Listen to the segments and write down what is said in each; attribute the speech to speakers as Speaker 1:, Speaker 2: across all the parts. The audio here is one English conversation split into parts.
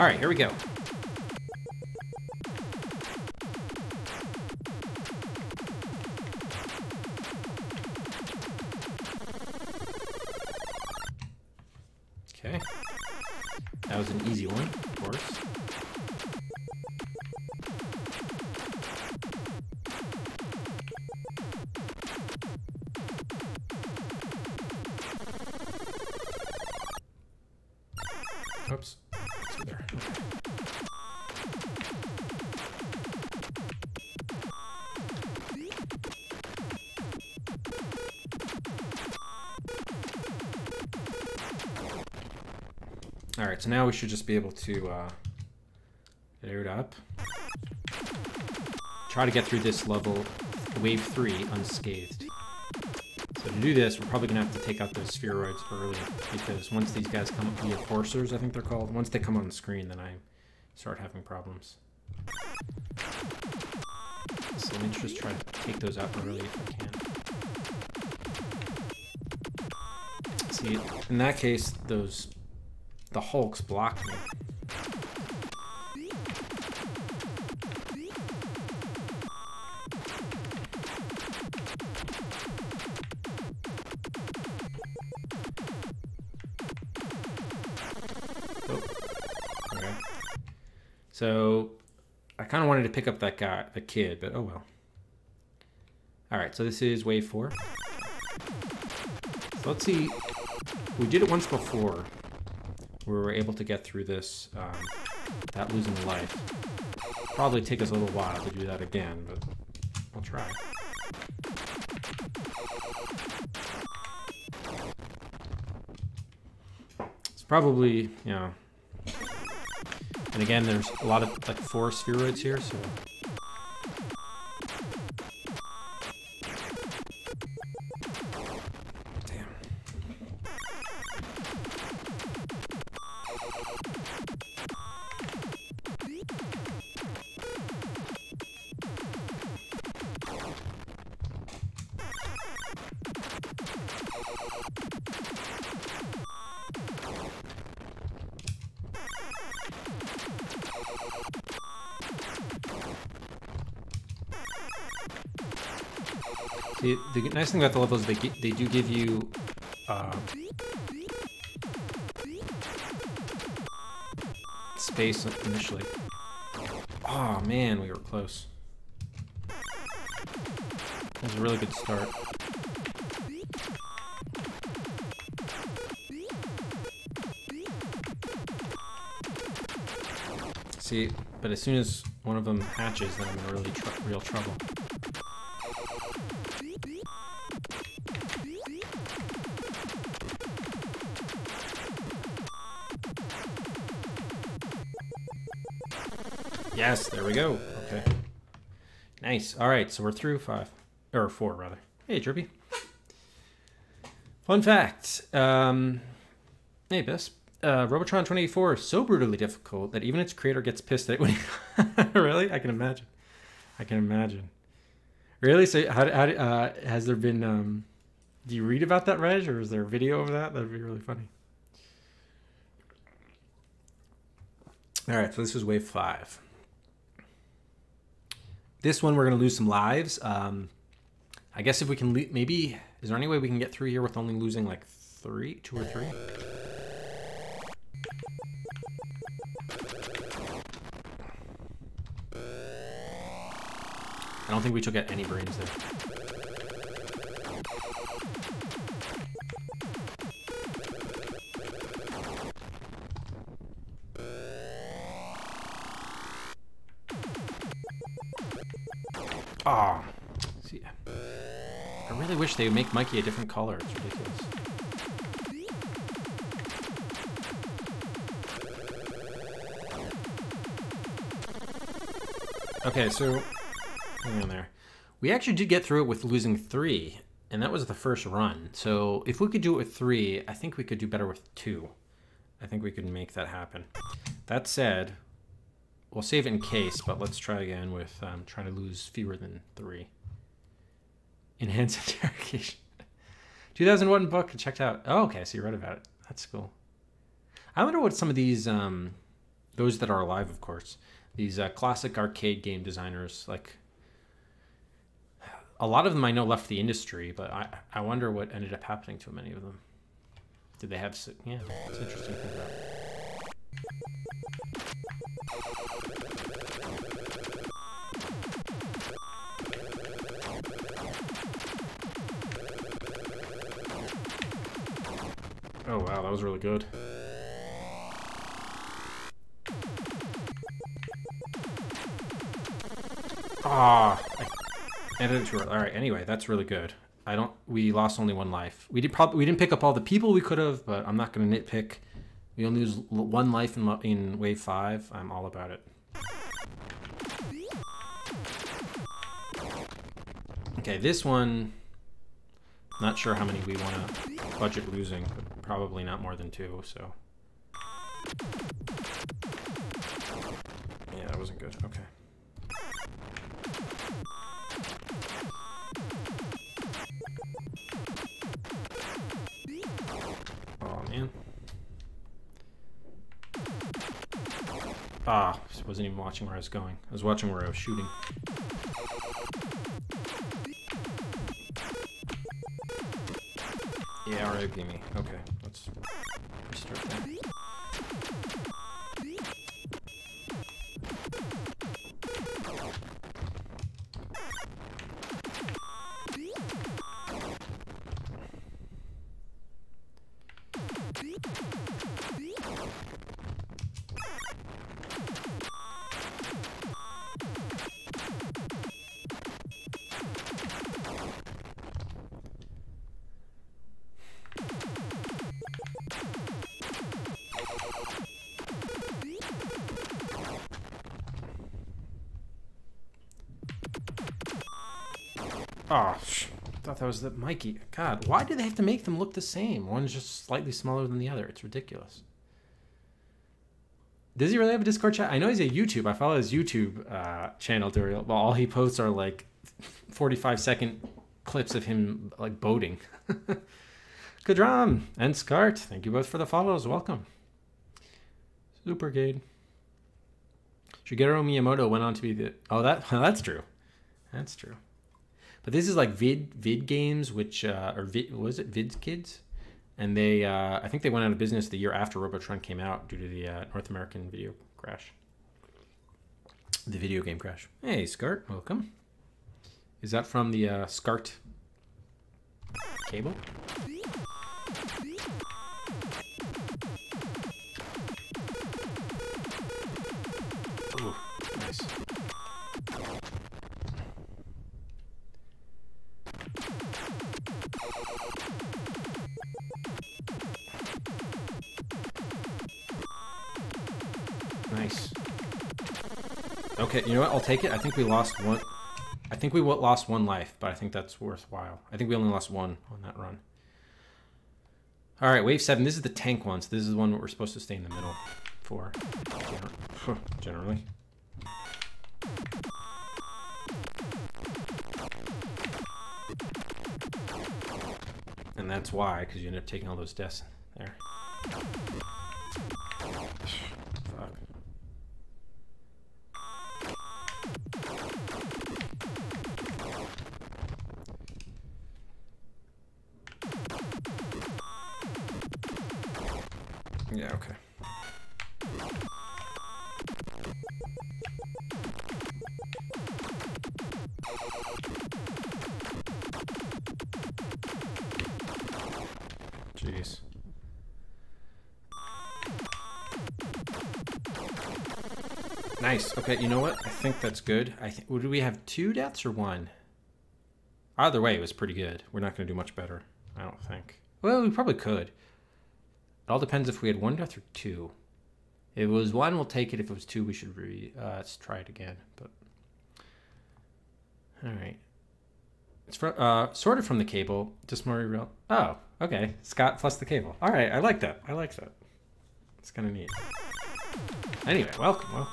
Speaker 1: All right, here we go. Okay. That was an easy one, of course. Oops. All right, so now we should just be able to uh, load up. Try to get through this level, wave three, unscathed. So to do this, we're probably gonna have to take out those spheroids early because once these guys come up, the enforcers, I think they're called, once they come on the screen, then I start having problems. So let me just try to take those out early if I can. See, in that case, those the Hulks blocked me. Oh. So I kind of wanted to pick up that guy, the kid, but oh well. All right, so this is wave four. So let's see. We did it once before we were able to get through this um, without losing a life. Probably take us a little while to do that again, but we'll try. It's probably, you know... And again, there's a lot of, like, four spheroids here, so... nice thing about the levels, they they do give you, uh, space initially. Oh man, we were close. That was a really good start. See, but as soon as one of them hatches, then I'm in really tr real trouble. Yes, there we go. Okay. Nice. All right, so we're through five. Or four, rather. Hey, Drippy. Fun fact. Um, hey, Bess. Uh, Robotron 2084 is so brutally difficult that even its creator gets pissed at it when he... really? I can imagine. I can imagine. Really? So, how, how uh, has there been... Um, do you read about that, Reg, or is there a video of that? That'd be really funny. All right, so this is wave five. This one, we're going to lose some lives. Um, I guess if we can, maybe, is there any way we can get through here with only losing like three, two or three? I don't think we took out any brains there. Oh, see, I really wish they would make Mikey a different color. It's ridiculous. Okay, so hang on there. We actually did get through it with losing three, and that was the first run. So if we could do it with three, I think we could do better with two. I think we could make that happen. That said, we'll save it in case, but let's try again with um, trying to lose fewer than three. Enhanced interrogation. 2001 book checked out. Oh, okay, so you read about it. That's cool. I wonder what some of these um, Those that are alive, of course. These uh, classic arcade game designers, like a lot of them I know left the industry, but I, I wonder what ended up happening to many of them. Did they have, yeah, it's interesting to think about. Oh wow, that was really good. Ah, I. All right. Anyway, that's really good. I don't. We lost only one life. We did probably we didn't pick up all the people we could have, but I'm not going to nitpick. We only lose one life in in wave five. I'm all about it. Okay, this one. Not sure how many we want to budget losing, but probably not more than two. So. Yeah, that wasn't good. Okay. Ah, wasn't even watching where I was going. I was watching where I was shooting. Yeah, alright, me. Okay, let's restart that. I that was the Mikey. God, why do they have to make them look the same? One's just slightly smaller than the other. It's ridiculous. Does he really have a Discord chat? I know he's a YouTube. I follow his YouTube uh, channel. But all he posts are like 45 second clips of him like boating. Kadram and Scart, thank you both for the follows. Welcome. Supergade. Shigeru Miyamoto went on to be the. Oh, that that's true. That's true. But this is like vid vid games, which uh, or vid, was it Vids Kids, and they uh, I think they went out of business the year after Robotron came out due to the uh, North American video crash, the video game crash. Hey, Scart, welcome. Is that from the uh, Scart cable? Nice. Okay, you know what? I'll take it. I think we lost one. I think we lost one life, but I think that's worthwhile. I think we only lost one on that run. All right, wave seven. This is the tank one, so this is the one that we're supposed to stay in the middle for, generally. And that's why, because you end up taking all those deaths there. Yeah, okay. Jeez. Nice. Okay, you know what? I think that's good. I think. Would we have two deaths or one? Either way, it was pretty good. We're not going to do much better. I don't think. Well, we probably could. It all depends if we had one death or two. If it was one, we'll take it. If it was two, we should re uh, let's try it again. But all right, it's from uh, sorted from the cable. Just more real. Oh, okay. Scart plus the cable. All right, I like that. I like that. It's kind of neat. Anyway, welcome, welcome.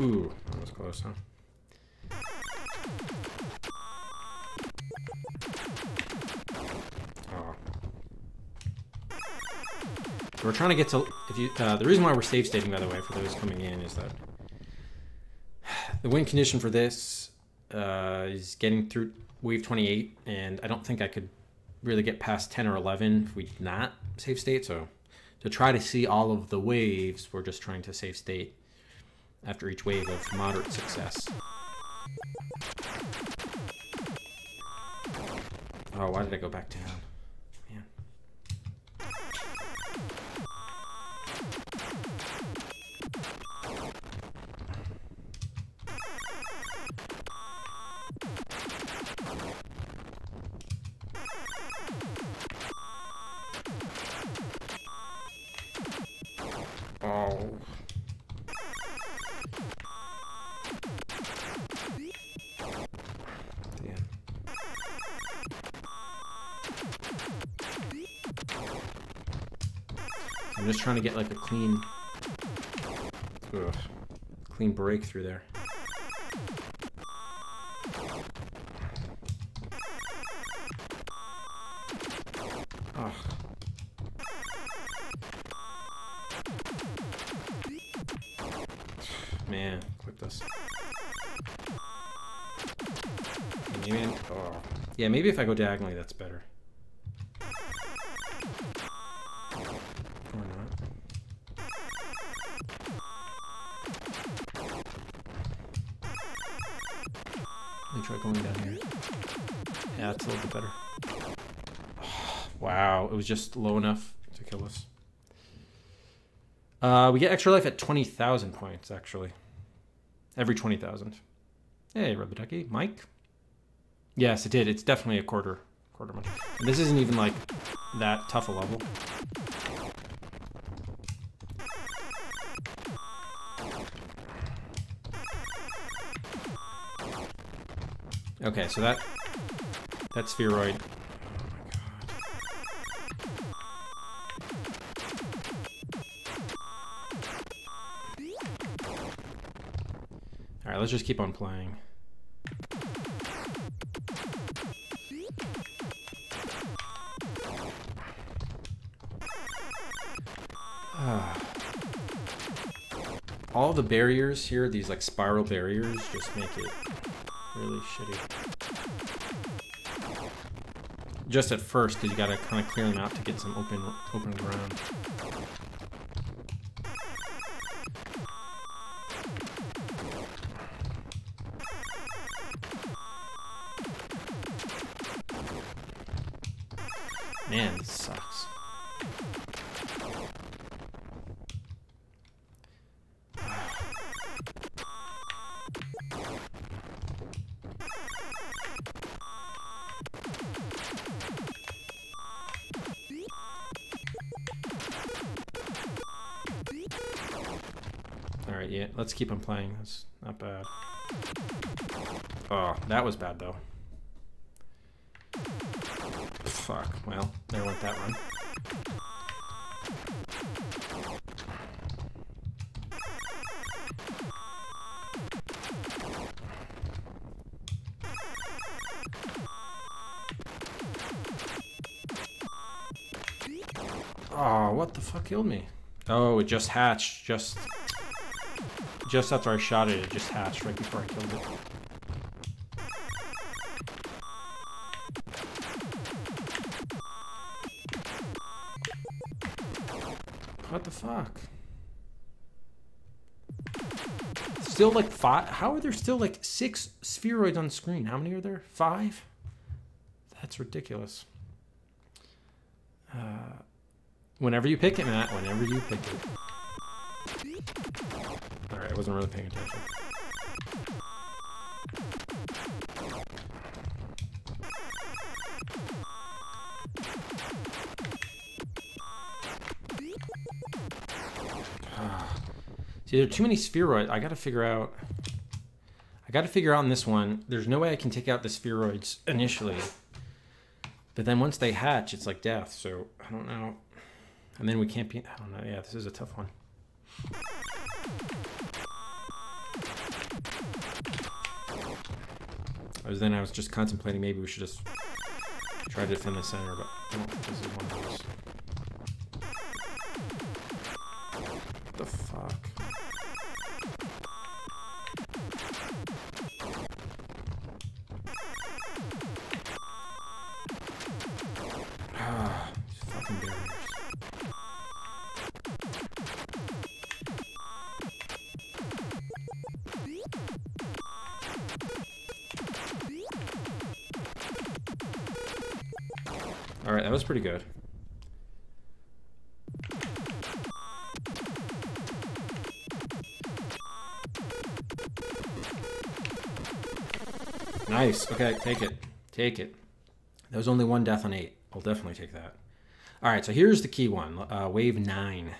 Speaker 1: Ooh, that was close, huh? Oh. we're trying to get to. If you, uh, the reason why we're safe stating, by the way, for those coming in, is that the win condition for this uh, is getting through wave 28, and I don't think I could really get past 10 or 11 if we did not save state. So to try to see all of the waves, we're just trying to save state after each wave of moderate success. Oh, why did I go back down? I'm just trying to get like a clean, ugh, clean breakthrough there. Ugh. Man, click this. Maybe, oh. Yeah, maybe if I go diagonally, that's better. A little bit better. Wow, it was just low enough to kill us. Uh, we get extra life at 20,000 points, actually. Every 20,000. Hey, Rubber Ducky. Mike? Yes, it did. It's definitely a quarter. Quarter money. This isn't even, like, that tough a level. Okay, so that... That spheroid Alright, let's just keep on playing. Ah. All the barriers here, these like spiral barriers, just make it really shitty. Just at first, because you gotta kind of clear them out to get some open open ground. Keep on playing. That's not bad. Oh, that was bad though. Fuck, well, there went that one. Oh, what the fuck killed me? Oh, it just hatched. Just, just after I shot it, it just hatched right before I killed it. What the fuck? Still like five? How are there still like six spheroids on screen? How many are there? Five? That's ridiculous. Uh, whenever you pick it, Matt. Whenever you pick it. Wasn't really paying attention. See, there are too many spheroids. I gotta figure out... I gotta figure out on this one, there's no way I can take out the spheroids initially. But then once they hatch, it's like death, so I don't know. And then we can't be... I don't know. Yeah, this is a tough one. I was then I was just contemplating maybe we should just try to defend the center, but I this is one of those. Pretty good. Nice. Okay, take it. Take it. There was only one death on eight. I'll definitely take that. All right, so here's the key one. Uh, wave nine.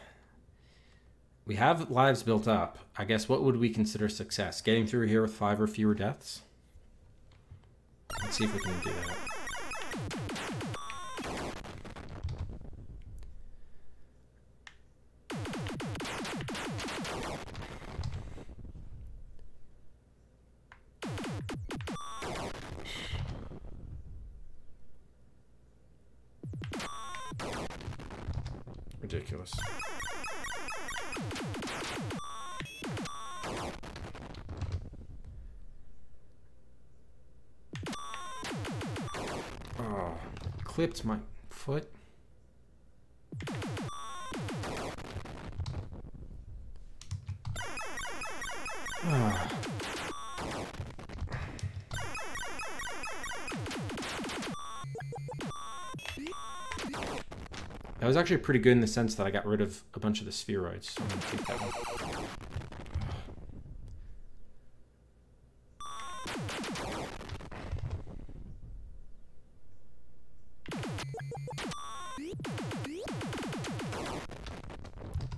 Speaker 1: We have lives built up. I guess what would we consider success? Getting through here with five or fewer deaths? Let's see if we can do that. Was actually pretty good in the sense that I got rid of a bunch of the spheroids.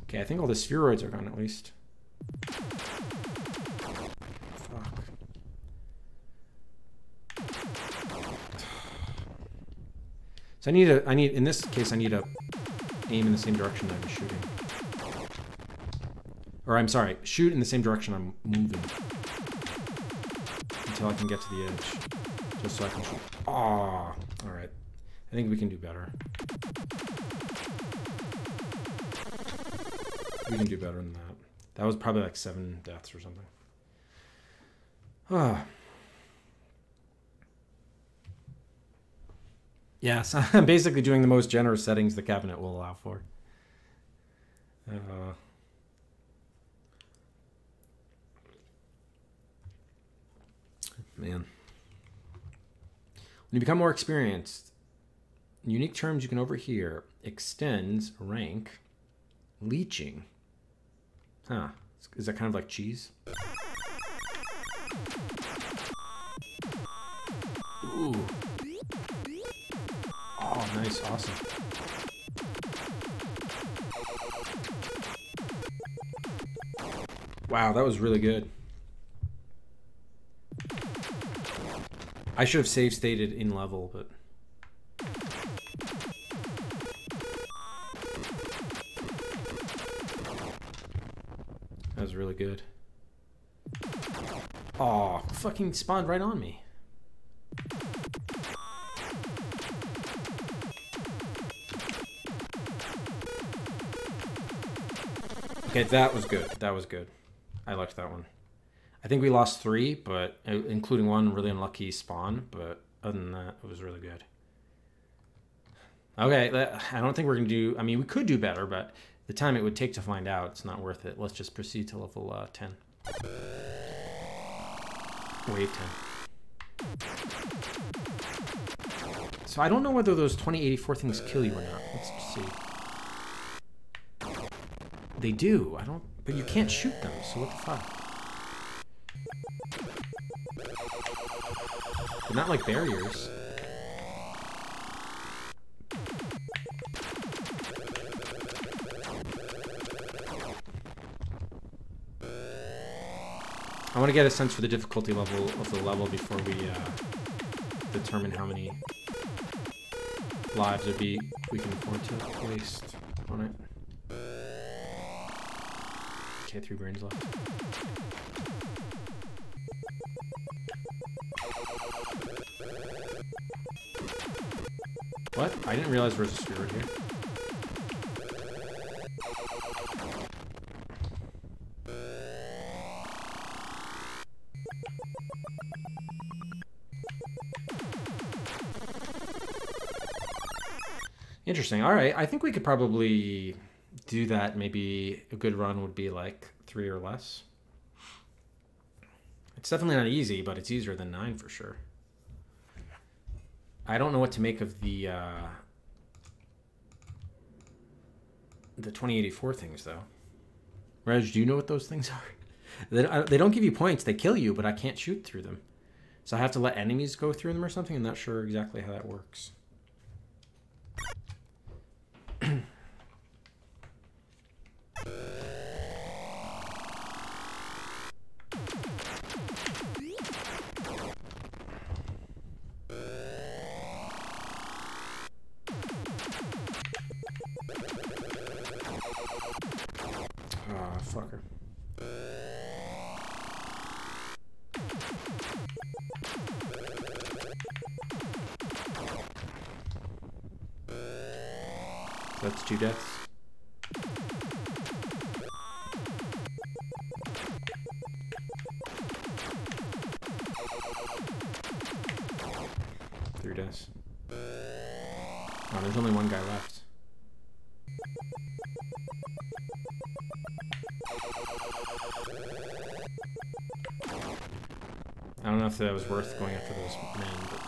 Speaker 1: Okay, I think all the spheroids are gone at least. So I need a, I need, in this case, I need to aim in the same direction I'm shooting. Or I'm sorry, shoot in the same direction I'm moving. Until I can get to the edge. Just so I can shoot. Ah, alright. I think we can do better. We can do better than that. That was probably like seven deaths or something. Ah. Yes, I'm basically doing the most generous settings the cabinet will allow for. Uh, man. When you become more experienced, unique terms you can overhear extends rank leeching. Huh. Is that kind of like cheese? Awesome. Wow, that was really good. I should have save stated in level, but... That was really good. Aw, fucking spawned right on me. Okay, that was good. That was good. I liked that one. I think we lost three, but uh, including one really unlucky spawn. But other than that, it was really good. Okay, I don't think we're gonna do. I mean, we could do better, but the time it would take to find out, it's not worth it. Let's just proceed to level uh, ten. Wave ten. So I don't know whether those 2084 things kill you or not. Let's see. They do. I don't. But you can't shoot them. So what the fuck? They're not like barriers. I want to get a sense for the difficulty level of the level before we uh, determine how many lives would be we can afford to waste on it. Okay, brains left. What? I didn't realize there was a sphere here. Interesting. All right. I think we could probably do that, maybe a good run would be like three or less. It's definitely not easy, but it's easier than nine for sure. I don't know what to make of the uh, the 2084 things though. Reg, do you know what those things are? they, they don't give you points; they kill you, but I can't shoot through them, so I have to let enemies go through them or something. I'm not sure exactly how that works. Ah, fucker. That's two deaths. Three deaths. Oh, there's only one guy left. I don't know if that was worth going after those men, but...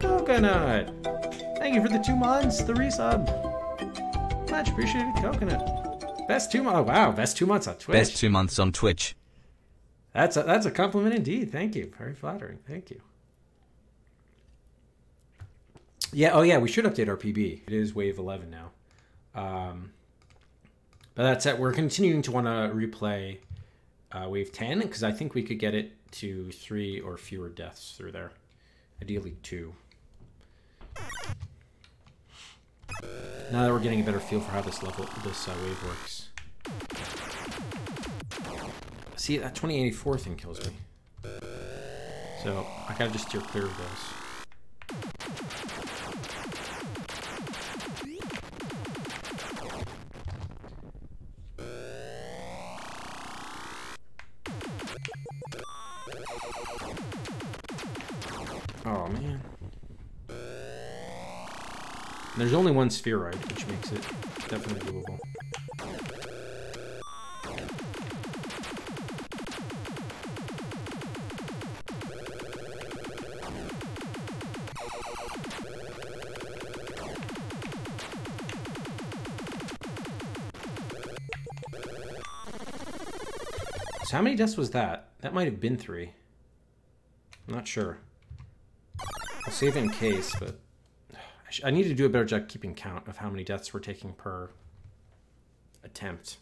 Speaker 1: Coconut! Thank you for the two months, the resub. Much appreciated, Coconut. Best two months. Oh, wow, best two months on Twitch.
Speaker 2: Best two months on Twitch.
Speaker 1: That's a, that's a compliment indeed. Thank you. Very flattering. Thank you. Yeah. Oh, yeah. We should update our PB. It is Wave 11 now. Um, but that's it. We're continuing to want to replay uh, Wave 10 because I think we could get it to three or fewer deaths through there. Ideally, two. Now that we're getting a better feel for how this level, this uh, wave works. See, that 2084 thing kills me. So, I gotta just steer clear of those. Man. There's only one spheroid, which makes it definitely doable. So how many deaths was that? That might have been three. I'm not sure. I'll save in case, but I, I need to do a better job keeping count of how many deaths we're taking per attempt.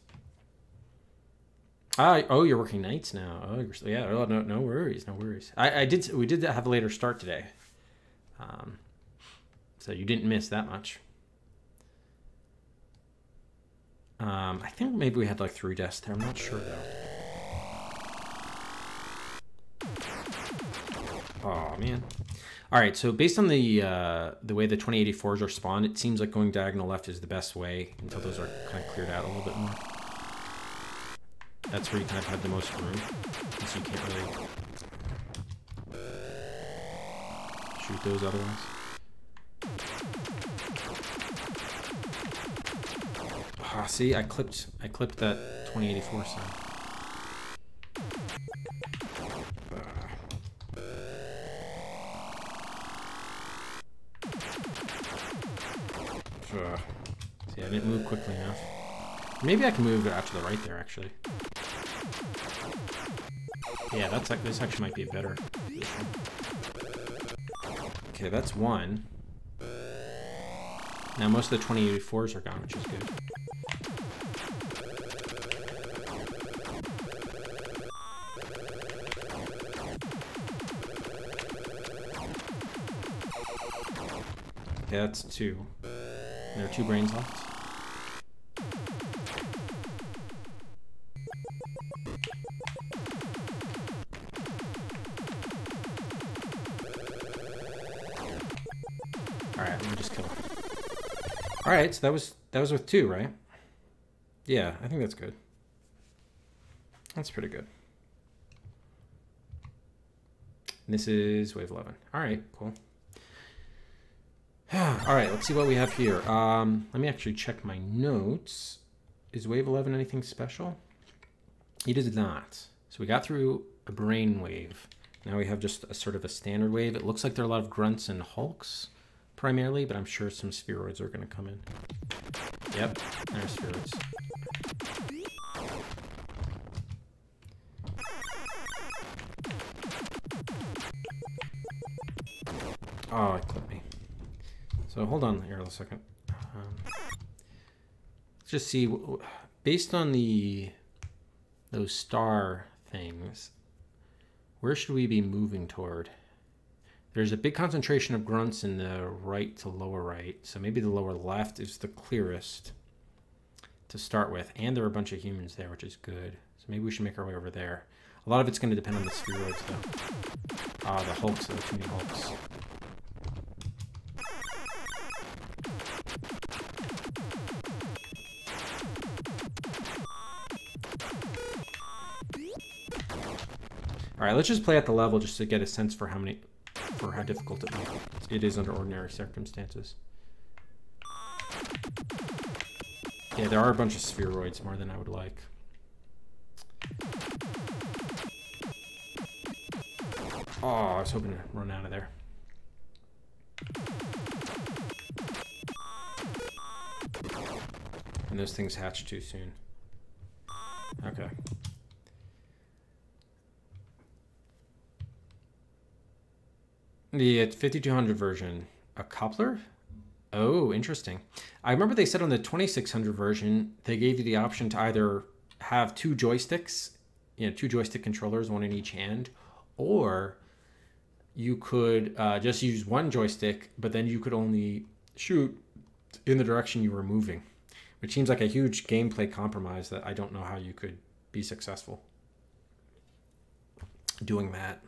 Speaker 1: Ah, oh, you're working nights now. Oh, you're, yeah. Oh, no, no worries, no worries. I, I did. We did have a later start today, um, so you didn't miss that much. Um, I think maybe we had like three deaths there. I'm not sure though. Oh man. All right, so based on the uh, the way the 2084s are spawned, it seems like going diagonal left is the best way until those are kind of cleared out a little bit more. That's where you kind of have the most room, so you can't really shoot those otherwise. Ah, see, I clipped I clipped that 2084 sign. Ugh. See, I didn't move quickly enough. Maybe I can move out to the right there, actually. Yeah, that's like this actually might be better. Okay, that's one. Now most of the 2084s are gone, which is good. Okay, that's two. There are two brains left. Alright, let me just kill him. Alright, so that was that was with two, right? Yeah, I think that's good. That's pretty good. This is wave 11. Alright, cool. All right, let's see what we have here. Um, let me actually check my notes. Is wave 11 anything special? It is not. So we got through a brain wave. Now we have just a sort of a standard wave. It looks like there are a lot of grunts and hulks primarily, but I'm sure some spheroids are going to come in. Yep, there's spheroids. Oh, it clipped me. So hold on here a second. Um, let's just see, based on the those star things, where should we be moving toward? There's a big concentration of grunts in the right to lower right, so maybe the lower left is the clearest to start with, and there are a bunch of humans there, which is good. So maybe we should make our way over there. A lot of it's going to depend on the spheroids, though. Ah, the hulks, the many hulks. All right, let's just play at the level just to get a sense for how many, for how difficult it, it is under ordinary circumstances. Yeah, there are a bunch of spheroids, more than I would like. Oh, I was hoping to run out of there. And those things hatch too soon. Okay. The 5200 version, a coupler? Oh, interesting. I remember they said on the 2600 version, they gave you the option to either have two joysticks, you know, two joystick controllers, one in each hand, or you could uh, just use one joystick, but then you could only shoot in the direction you were moving, which seems like a huge gameplay compromise that I don't know how you could be successful doing that.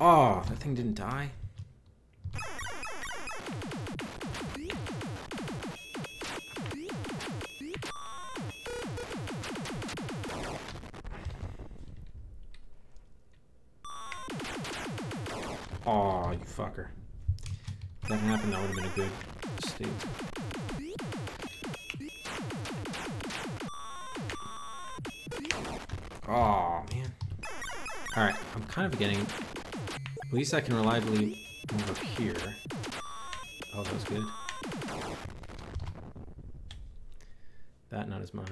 Speaker 1: Oh, that thing didn't die. Oh, you fucker. If that happened, that would have been a good state. Oh, man. Alright, I'm kind of getting at least I can reliably move up here. Oh, that was good. That, not as much.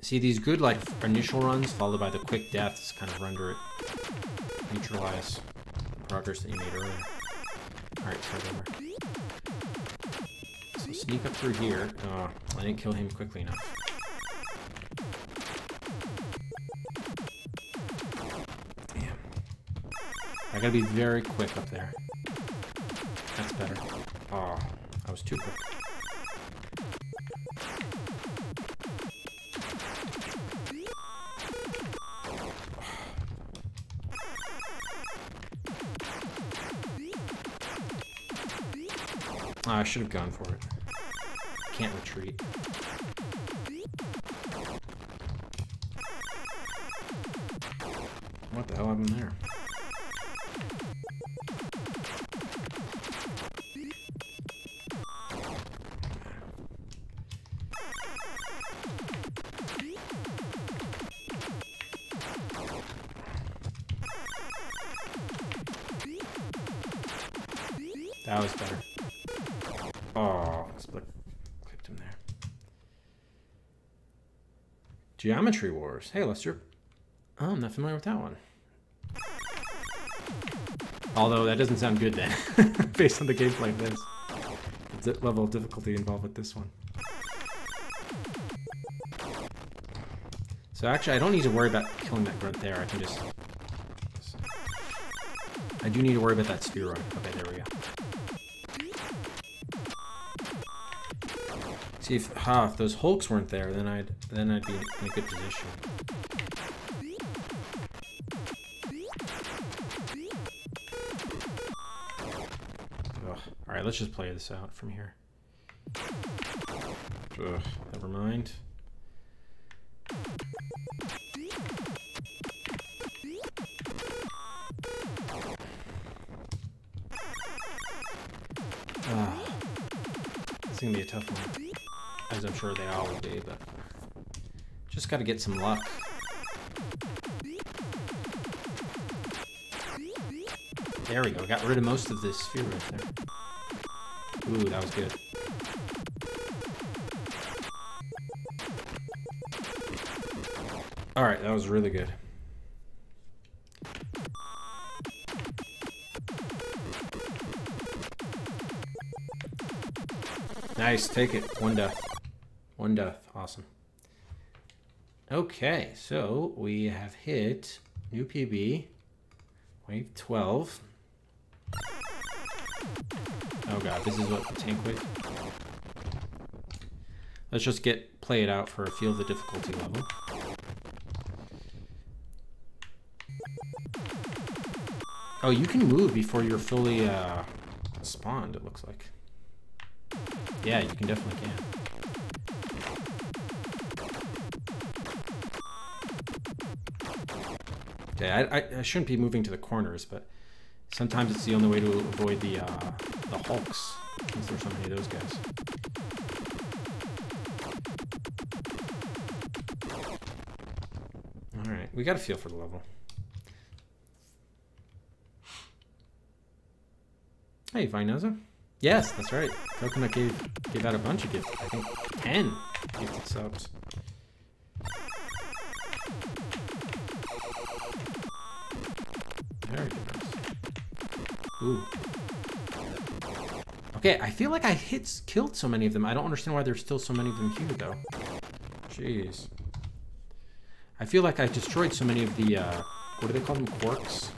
Speaker 1: See, these good, like, initial runs followed by the quick deaths kind of render it. Neutralize progress that you made earlier. Alright, start over. So sneak up through here. Oh, I didn't kill him quickly enough. Gotta be very quick up there. That's better. Oh, I was too quick. Oh, I should have gone for it. Can't retreat. Geometry Wars. Hey, Lester. Oh, I'm not familiar with that one. Although that doesn't sound good then, based on the gameplay of this. The level of difficulty involved with this one. So actually, I don't need to worry about killing that grunt there. I can just... I do need to worry about that spheroid. Okay, there we go. See if ah, if those hulks weren't there, then I'd then I'd be in a good position. All right, let's just play this out from here. Ugh, never mind. Sure they all will be, but just got to get some luck. There we go. Got rid of most of this sphere right there. Ooh, that was good. Alright, that was really good. Nice, take it. One death. One death. Awesome. Okay, so we have hit new PB, wave 12. Oh god, this is what the tank wave. Let's just get play it out for a feel of the difficulty level. Oh, you can move before you're fully uh, spawned, it looks like. Yeah, you can definitely can. Okay, I, I, I, shouldn't be moving to the corners, but sometimes it's the only way to avoid the uh, the hulks, since there's so many of those guys. Alright, we got a feel for the level. Hey, Vinoza. Yes, that's right. Coconut gave gave out a bunch of gifts. I think ten gifted subs. Ooh. Okay, I feel like I hit killed so many of them. I don't understand why there's still so many of them here though. Jeez. I feel like I destroyed so many of the uh, what do they call them? Quarks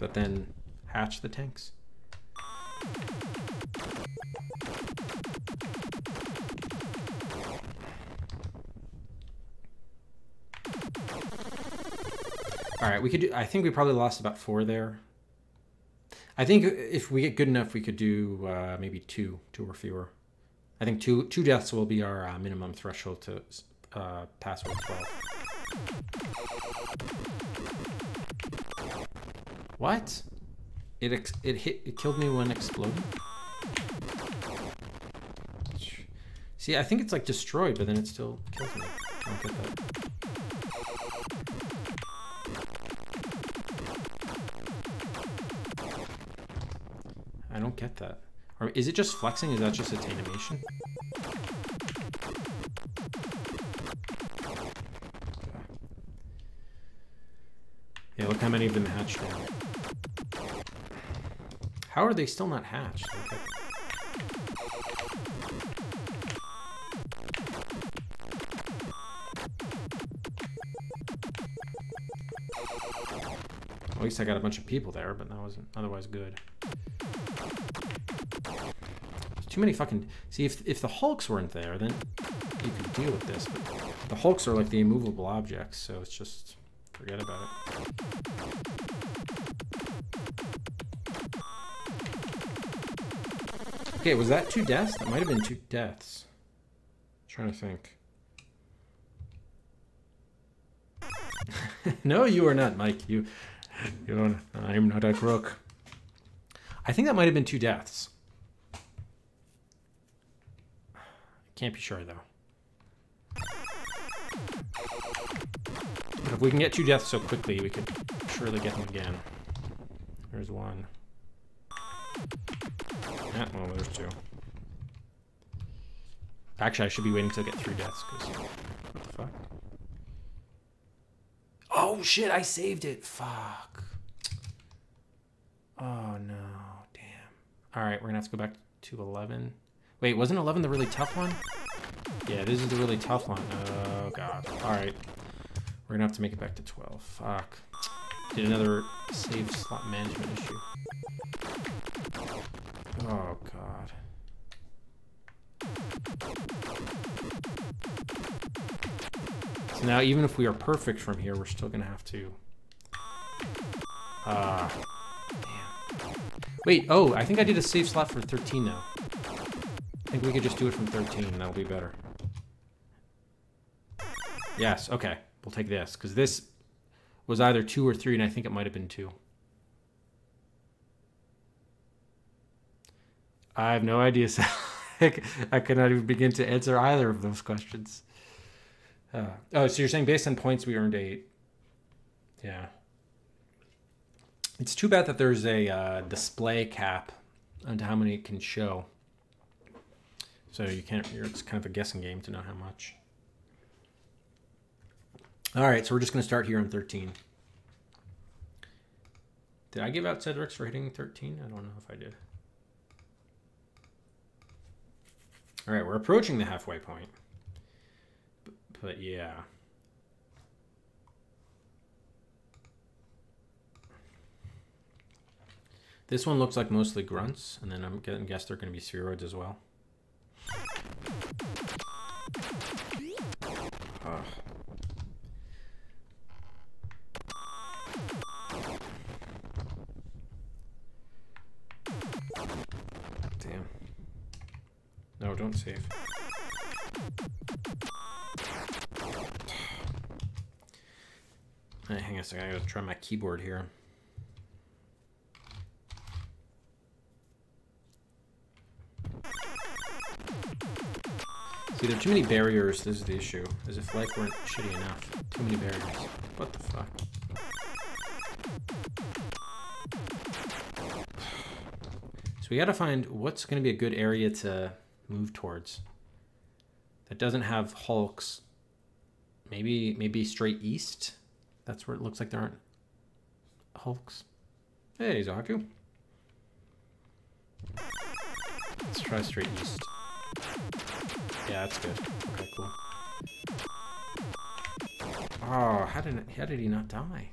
Speaker 1: that then hatch the tanks. All right, we could do, I think we probably lost about four there. I think if we get good enough, we could do uh, maybe two, two or fewer. I think two two deaths will be our uh, minimum threshold to uh, pass with 12. What? It it hit it killed me when exploding. See, I think it's like destroyed, but then it still kills me. I don't get that. Get that. Or is it just flexing? Is that just its animation? Yeah, look how many of them hatched now. How are they still not hatched? Okay. At least I got a bunch of people there, but that wasn't otherwise good. Too many fucking... See, if, if the Hulks weren't there, then you could deal with this, but the Hulks are like the immovable objects, so it's just... Forget about it. Okay, was that two deaths? That might have been two deaths. I'm trying to think. no, you are not, Mike. You, you don't. I'm not a crook. I think that might have been two deaths. Can't be sure though. But if we can get two deaths so quickly, we could surely get them again. There's one. Yeah, well, there's two. Actually, I should be waiting to get three deaths, because... What the fuck? Oh, shit, I saved it! Fuck. Oh, no. Damn. Alright, we're gonna have to go back to 11. Wait, wasn't 11 the really tough one? Yeah, this is the really tough one. Oh, God. Alright. We're gonna have to make it back to 12. Fuck. Did another save slot management issue. Oh, God. So now, even if we are perfect from here, we're still gonna have to... Ah. Uh, damn. Wait, oh, I think I did a save slot for 13 now. Think we could just do it from 13, that'll be better. Yes, okay. We'll take this, because this was either two or three, and I think it might have been two. I have no idea. so I cannot even begin to answer either of those questions. Uh, oh, so you're saying based on points we earned eight? Yeah. It's too bad that there's a uh, display cap on how many it can show. So you can't. It's kind of a guessing game to know how much. All right, so we're just going to start here on 13. Did I give out Cedric's for hitting 13? I don't know if I did. All right, we're approaching the halfway point. But, but yeah. This one looks like mostly grunts, and then I'm to guess they're going to be spheroids as well. Damn. No, don't save. Right, hang on a second, I gotta try my keyboard here. See, there are too many barriers. This is the issue. As if life weren't shitty enough. Too many barriers. What the fuck? So we gotta find what's gonna be a good area to move towards. That doesn't have hulks. Maybe maybe straight east. That's where it looks like there aren't hulks. Hey, Zaku. Let's try straight east. Yeah, that's good. Okay, cool. Oh, how did how did he not die?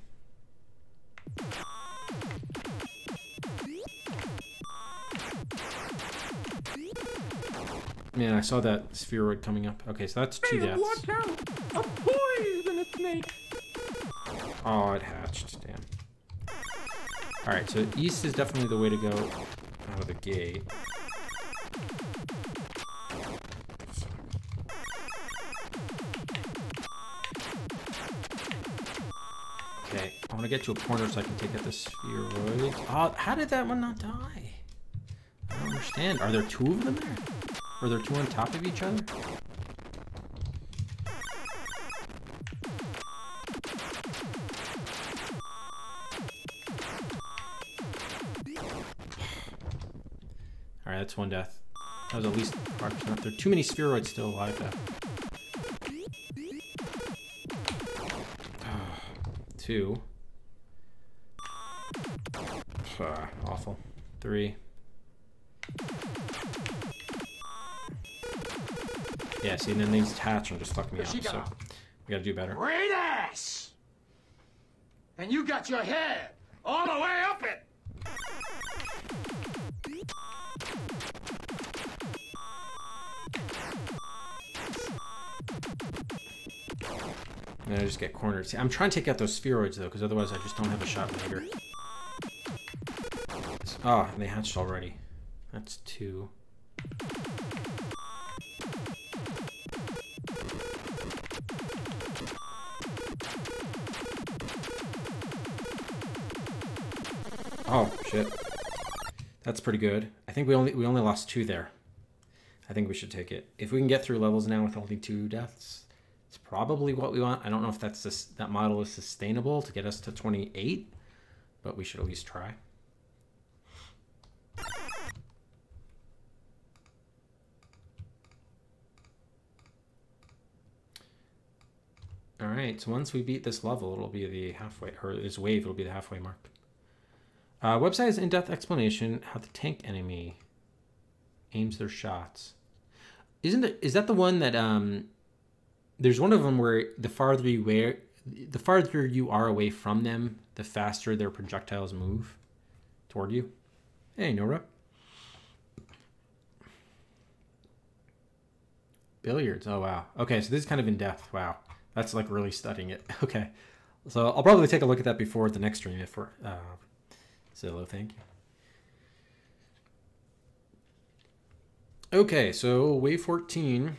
Speaker 1: Man, I saw that spheroid coming up. Okay, so that's two deaths.
Speaker 2: Watch out! A poisonous snake!
Speaker 1: Oh, it hatched. Damn. Alright, so east is definitely the way to go out of the gate. To get to a corner so I can take out the spheroid. Oh, how did that one not die? I don't understand. Are there two of them there? Are there two on top of each other? Alright, that's one death. That was at least. There are too many spheroids still alive though. Ah, two. Ah, awful. Three. Yeah, see, and then these hatch and just fucking me up, so we gotta do better.
Speaker 2: Great ass! And you got your head all the way up it!
Speaker 1: And I just get cornered. See, I'm trying to take out those spheroids though, because otherwise I just don't have a shot later. Oh, and they hatched already. That's two. Oh shit. That's pretty good. I think we only we only lost two there. I think we should take it. If we can get through levels now with only two deaths, it's probably what we want. I don't know if that's that model is sustainable to get us to 28, but we should at least try. All right, so once we beat this level, it'll be the halfway, or this wave, it'll be the halfway mark. Uh, website is in-depth explanation how the tank enemy aims their shots. Isn't it? Is that the one that um? There's one of them where the farther you where, the farther you are away from them, the faster their projectiles move toward you. Hey, Nora. Billiards. Oh wow. Okay, so this is kind of in depth. Wow, that's like really studying it. Okay, so I'll probably take a look at that before the next stream if we're. Uh, Zillow, thank you. Okay, so wave 14.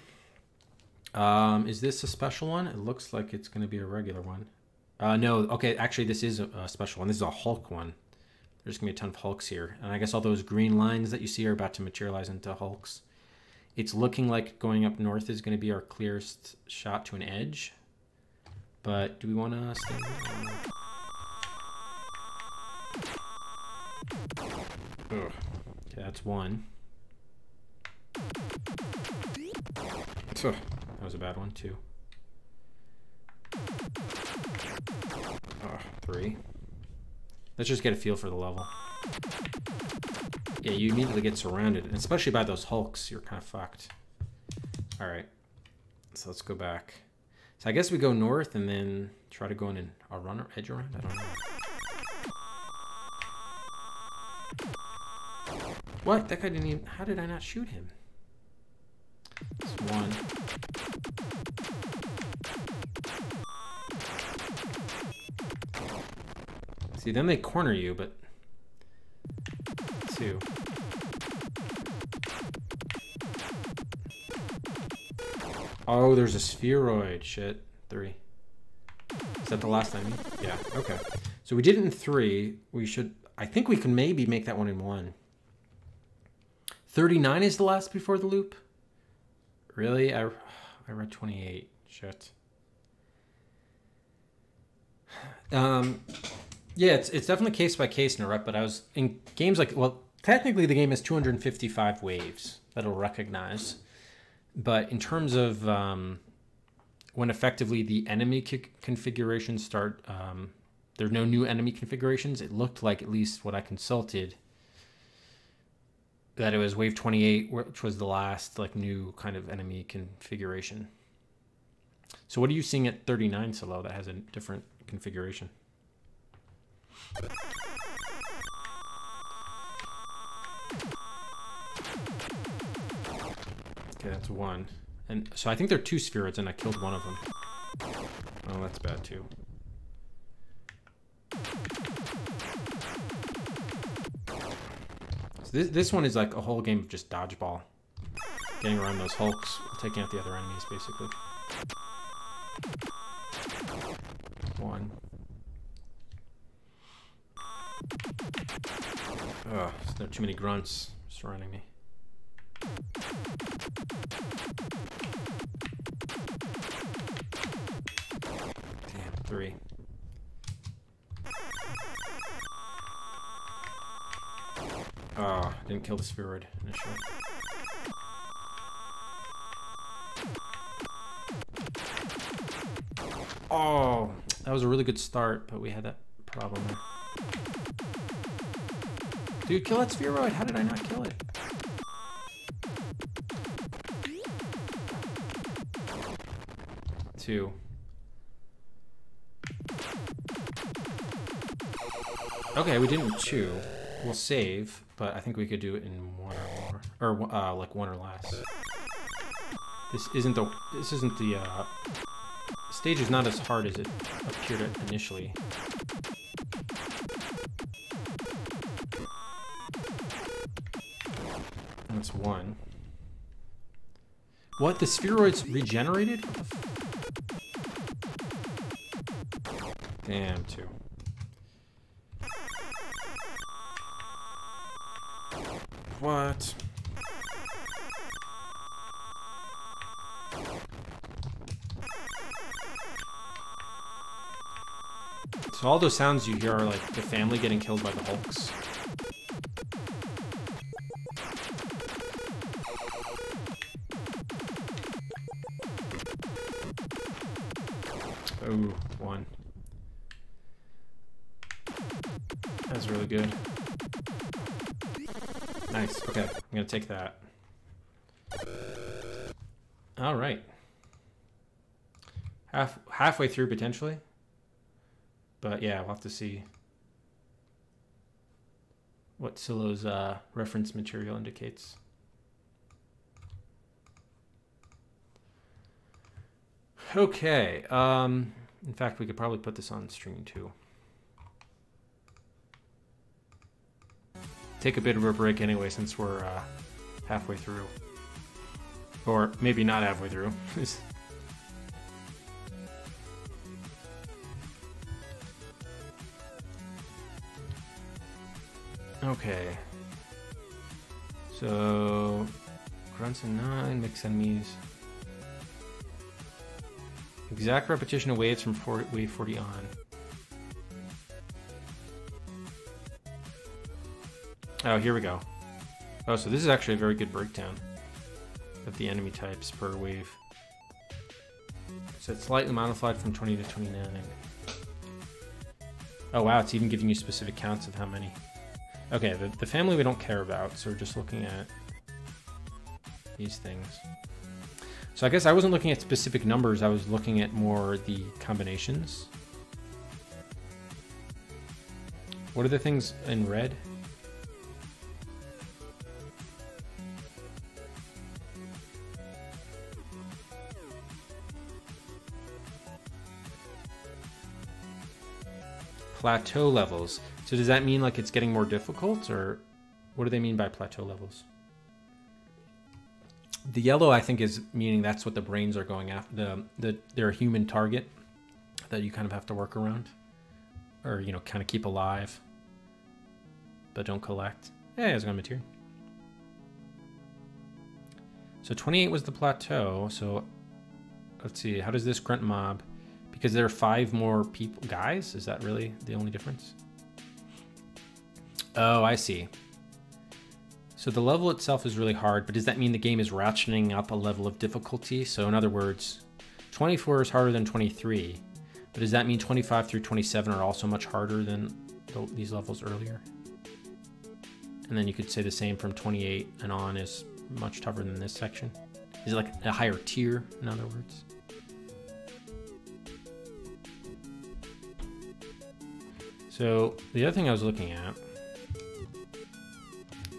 Speaker 1: Um, is this a special one? It looks like it's going to be a regular one. Uh, no, okay, actually, this is a, a special one. This is a Hulk one. There's going to be a ton of Hulks here. And I guess all those green lines that you see are about to materialize into Hulks. It's looking like going up north is going to be our clearest shot to an edge. But do we want to stay? Okay, that's one. that was a bad one, too. Three. Let's just get a feel for the level. Yeah, you immediately get surrounded, especially by those hulks, you're kind of fucked. All right, so let's go back. So I guess we go north and then try to go in a run edge around. I don't know. What? That guy didn't even. How did I not shoot him? It's one. See, then they corner you, but two. Oh, there's a spheroid. Shit. Three. Is that the last time? Yeah. Okay. So we did it in three. We should. I think we can maybe make that one in one. 39 is the last before the loop? Really? I, I read 28. Shit. Um, yeah, it's, it's definitely case by case, in a Narep, but I was in games like, well, technically the game has 255 waves that it'll recognize. But in terms of um, when effectively the enemy configurations start, um, there are no new enemy configurations. It looked like, at least what I consulted, that it was wave 28 which was the last like new kind of enemy configuration so what are you seeing at 39 solo that has a different configuration okay that's one and so i think there are two spheroids and i killed one of them oh that's bad too this, this one is like a whole game of just dodgeball. Getting around those hulks, taking out the other enemies, basically. One. Oh, there are too many grunts surrounding me. Damn, three. Oh, didn't kill the spheroid initially. Oh, that was a really good start, but we had that problem. Dude, kill that spheroid. How did I not kill it? Two. Okay, we didn't chew. We'll save, but I think we could do it in one or more, or uh, like one or less. This isn't the this isn't the uh, stage is not as hard as it appeared initially. That's one. What? The spheroids regenerated? Damn, two. What? So all those sounds you hear are like the family getting killed by the Hulks. Good. Nice. Okay, I'm gonna take that. All right. Half halfway through potentially, but yeah, we'll have to see what Silo's uh, reference material indicates. Okay. Um, in fact, we could probably put this on stream too. Take a bit of a break anyway since we're uh, halfway through. Or maybe not halfway through. okay. So Grunts and 9, mix enemies. Exact repetition of waves from 40, wave 40 on. Oh, here we go. Oh, so this is actually a very good breakdown of the enemy types per wave. So it's slightly modified from 20 to 29. Oh wow, it's even giving you specific counts of how many. Okay, the, the family we don't care about, so we're just looking at these things. So I guess I wasn't looking at specific numbers, I was looking at more the combinations. What are the things in red? Plateau levels. So does that mean like it's getting more difficult or what do they mean by plateau levels? The yellow I think is meaning that's what the brains are going after. The, the they're a human target that you kind of have to work around or you know kind of keep alive but don't collect. Yeah, it's gonna material. So 28 was the plateau. So let's see, how does this grunt mob because there are five more people. Guys, is that really the only difference? Oh, I see. So the level itself is really hard, but does that mean the game is ratcheting up a level of difficulty? So in other words, 24 is harder than 23, but does that mean 25 through 27 are also much harder than these levels earlier? And then you could say the same from 28 and on is much tougher than this section. Is it like a higher tier, in other words? So the other thing I was looking at,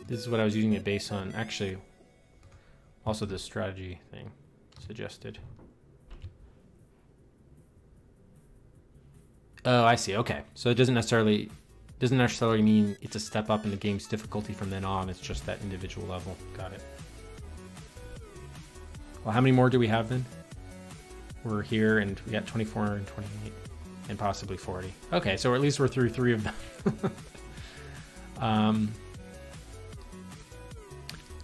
Speaker 1: this is what I was using it based on, actually, also the strategy thing suggested. Oh, I see. Okay, so it doesn't necessarily doesn't necessarily mean it's a step up in the game's difficulty from then on. It's just that individual level. Got it. Well, how many more do we have then? We're here, and we got 24 and 28 and possibly 40. Okay, so at least we're through three of them. um,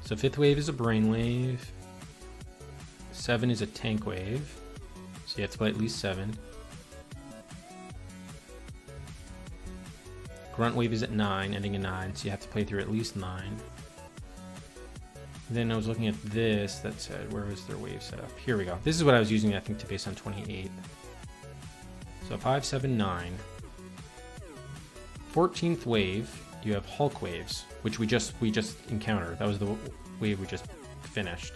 Speaker 1: so fifth wave is a brain wave. Seven is a tank wave. So you have to play at least seven. Grunt wave is at nine, ending in nine, so you have to play through at least nine. Then I was looking at this that said, where was their wave set up? Here we go. This is what I was using, I think, to base on 28. So 579. 14th wave, you have Hulk waves, which we just we just encountered. That was the wave we just finished.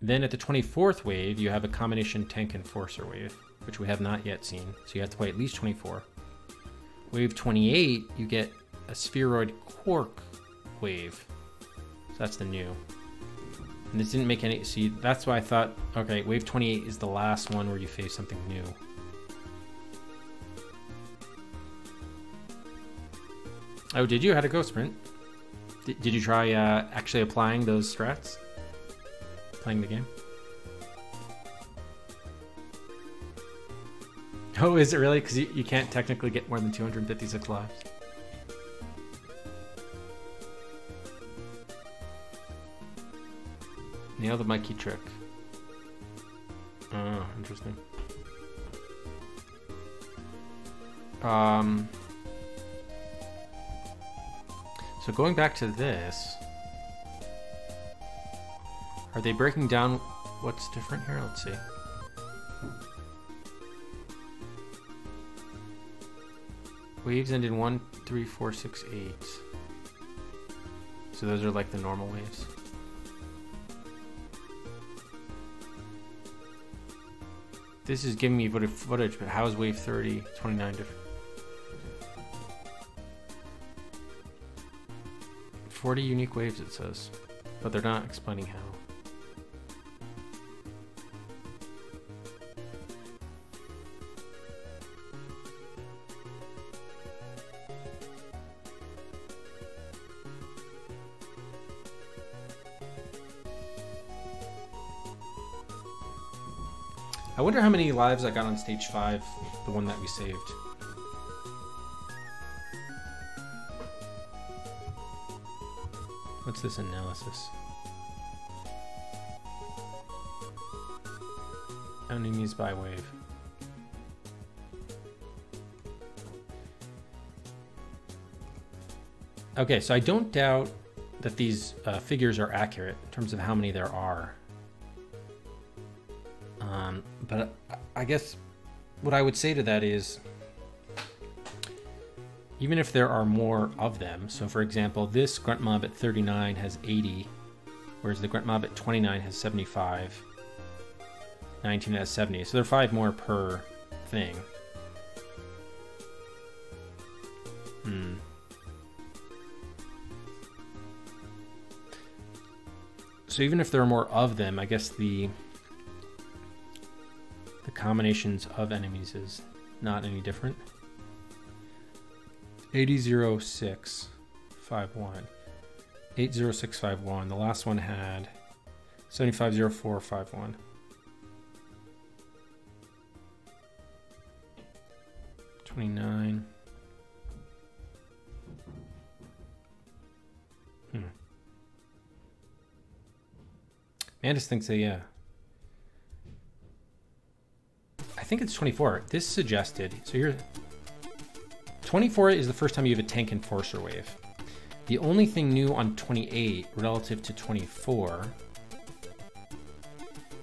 Speaker 1: Then at the 24th wave, you have a combination tank enforcer wave, which we have not yet seen. So you have to play at least 24. Wave 28, you get a spheroid quark wave. So that's the new. And this didn't make any, see, that's why I thought, okay, wave 28 is the last one where you face something new. Oh, did you? How to go sprint? D did you try uh, actually applying those strats? Playing the game? Oh, is it really? Because you, you can't technically get more than 256 lives. Nail the Mikey trick. Oh, interesting. Um, so going back to this, are they breaking down what's different here? Let's see. Waves end in one, three, four, six, eight. So those are like the normal waves. This is giving me footage, but how is wave 30, 29 different? 40 unique waves it says, but they're not explaining how. wonder how many lives I got on stage 5, the one that we saved. What's this analysis? Enemies by wave. Okay, so I don't doubt that these uh, figures are accurate in terms of how many there are. Guess what I would say to that is even if there are more of them, so for example, this grunt mob at 39 has 80, whereas the grunt mob at 29 has 75, 19 has 70, so there are five more per thing. Hmm. So even if there are more of them, I guess the the combinations of enemies is not any different. 800651. 80651. The last one had 750451. Twenty-nine. Hmm. Mandus thinks that yeah. I think it's 24. This suggested so here 24 is the first time you have a tank enforcer wave. The only thing new on 28 relative to 24,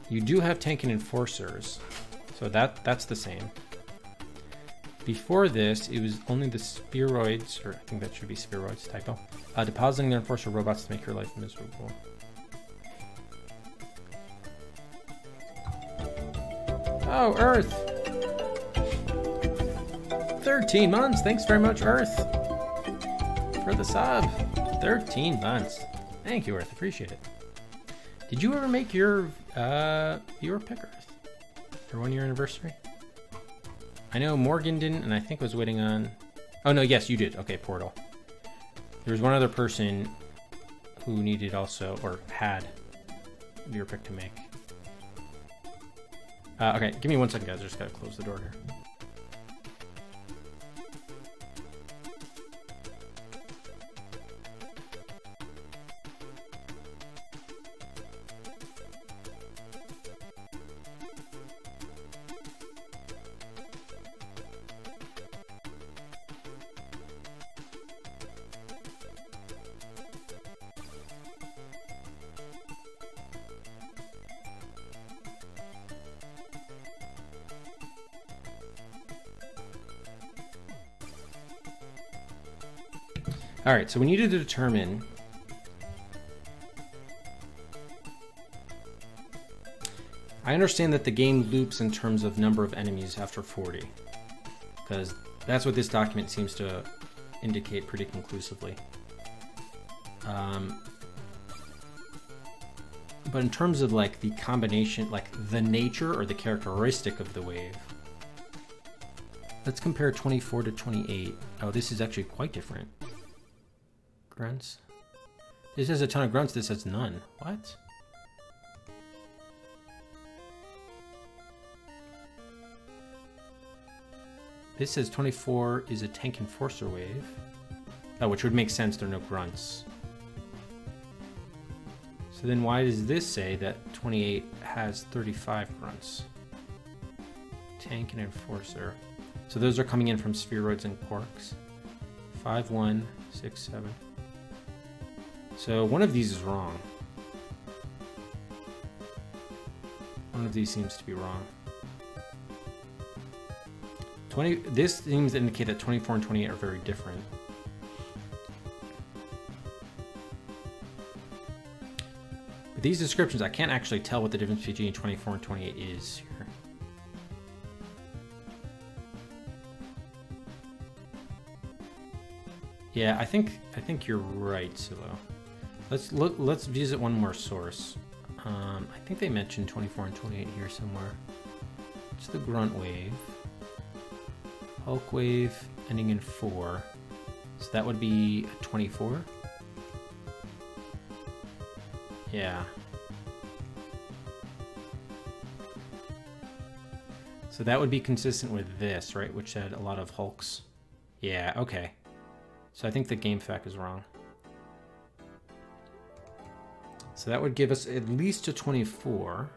Speaker 1: you do have tank and enforcers, so that that's the same. Before this, it was only the spheroids, or I think that should be spheroids typo, uh, depositing their enforcer robots to make your life miserable. Oh, Earth! 13 months. Thanks very much, Earth, for the sub. 13 months. Thank you, Earth. Appreciate it. Did you ever make your uh, viewer pick, Earth? For one year anniversary? I know Morgan didn't, and I think was waiting on. Oh, no, yes, you did. Okay, Portal. There was one other person who needed also, or had, viewer pick to make. Uh, okay, give me one second, guys. I just gotta close the door here. All right, so we need to determine I understand that the game loops in terms of number of enemies after 40, because that's what this document seems to indicate pretty conclusively. Um, but in terms of like the combination, like the nature or the characteristic of the wave, let's compare 24 to 28. Oh, this is actually quite different. Grunts. This has a ton of grunts, this has none. What? This says 24 is a tank enforcer wave. Oh, which would make sense, there are no grunts. So then why does this say that 28 has 35 grunts? Tank and enforcer. So those are coming in from spheroids and quarks. 5, 1, 6, 7. So one of these is wrong. One of these seems to be wrong. 20, this seems to indicate that 24 and 28 are very different. With these descriptions, I can't actually tell what the difference between 24 and 28 is here. Yeah, I think I think you're right, Silo. Let's look. Let's visit one more source. Um, I think they mentioned 24 and 28 here somewhere. It's the grunt wave. Hulk wave ending in 4. So that would be 24? Yeah. So that would be consistent with this, right? Which had a lot of Hulks. Yeah, okay. So I think the GameFAQ is wrong. So that would give us at least a 24.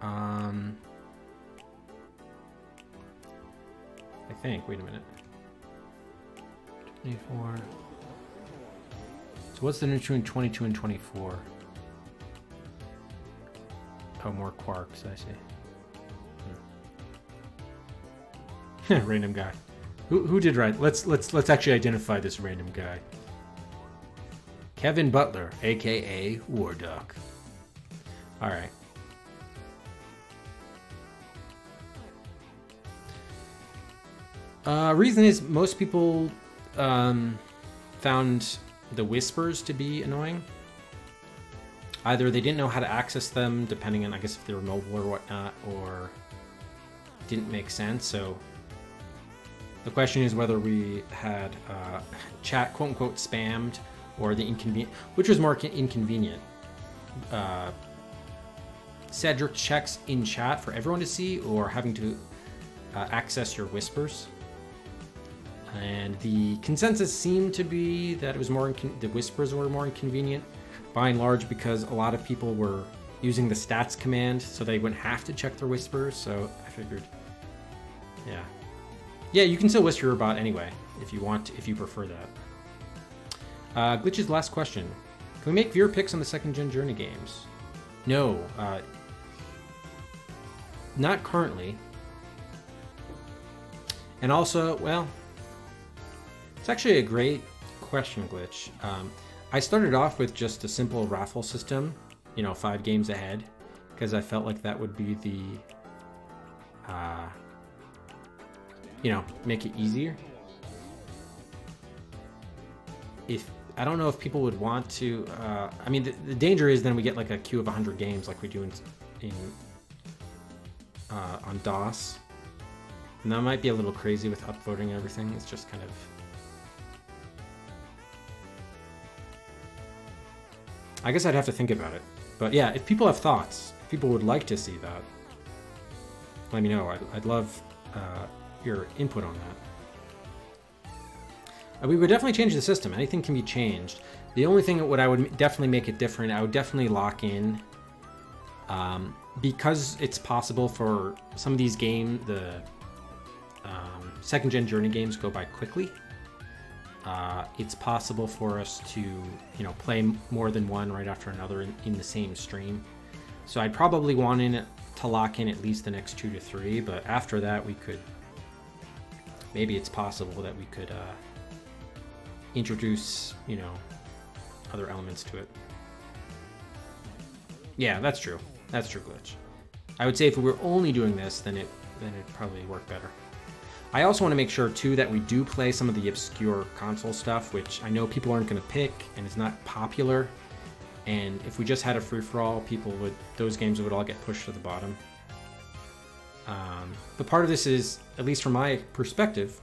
Speaker 1: Um, I think. Wait a minute. 24. So what's the difference between 22 and 24? Oh, more quarks, I see. Hmm. random guy. Who, who did right? Let's let's let's actually identify this random guy. Kevin Butler, aka War Duck. All right. Uh, reason is most people um, found the whispers to be annoying. Either they didn't know how to access them, depending on, I guess, if they were mobile or whatnot, or didn't make sense. So the question is whether we had uh, chat quote unquote spammed or the inconvenient, which was more inconvenient. Uh, Cedric checks in chat for everyone to see, or having to uh, access your whispers. And the consensus seemed to be that it was more the whispers were more inconvenient, by and large, because a lot of people were using the stats command, so they wouldn't have to check their whispers. So I figured, yeah, yeah, you can still whisper your bot anyway if you want, if you prefer that. Uh, Glitch's last question: Can we make viewer picks on the second gen Journey games? No, uh, not currently. And also, well, it's actually a great question, Glitch. Um, I started off with just a simple raffle system, you know, five games ahead, because I felt like that would be the, uh, you know, make it easier. If I don't know if people would want to, uh, I mean, the, the, danger is then we get like a queue of 100 games like we do in, in uh, on DOS. And that might be a little crazy with upvoting and everything. It's just kind of I guess I'd have to think about it. But yeah, if people have thoughts, if people would like to see that, let me know. I'd, I'd love uh, your input on that. Uh, we would definitely change the system. Anything can be changed. The only thing that I would definitely make it different, I would definitely lock in um, because it's possible for some of these games, the um, second gen journey games go by quickly uh, it's possible for us to, you know, play more than one right after another in, in the same stream. So I'd probably want in to lock in at least the next two to three, but after that we could, maybe it's possible that we could uh, introduce, you know, other elements to it. Yeah, that's true. That's true, Glitch. I would say if we were only doing this, then it then it'd probably work better. I also want to make sure too that we do play some of the obscure console stuff, which I know people aren't going to pick and it's not popular. And if we just had a free for all, people would those games would all get pushed to the bottom. Um, but part of this is, at least from my perspective,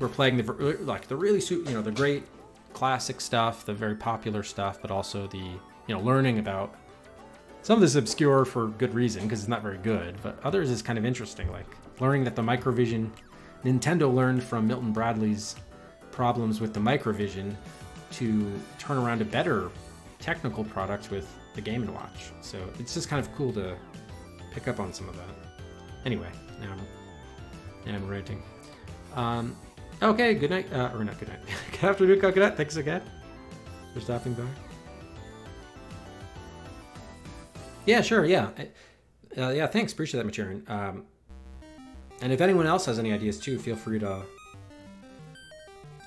Speaker 1: we're playing the like the really you know the great classic stuff, the very popular stuff, but also the you know learning about some of this obscure for good reason because it's not very good, but others is kind of interesting, like learning that the Microvision, Nintendo learned from Milton Bradley's problems with the Microvision to turn around a better technical product with the Game & Watch. So it's just kind of cool to pick up on some of that. Anyway, now I'm, now I'm ranting. Um, okay, good night, uh, or not good night. good afternoon, Coconut. Thanks again for stopping by. Yeah, sure, yeah. Uh, yeah, thanks. Appreciate that, Maturin. Um, and if anyone else has any ideas too, feel free to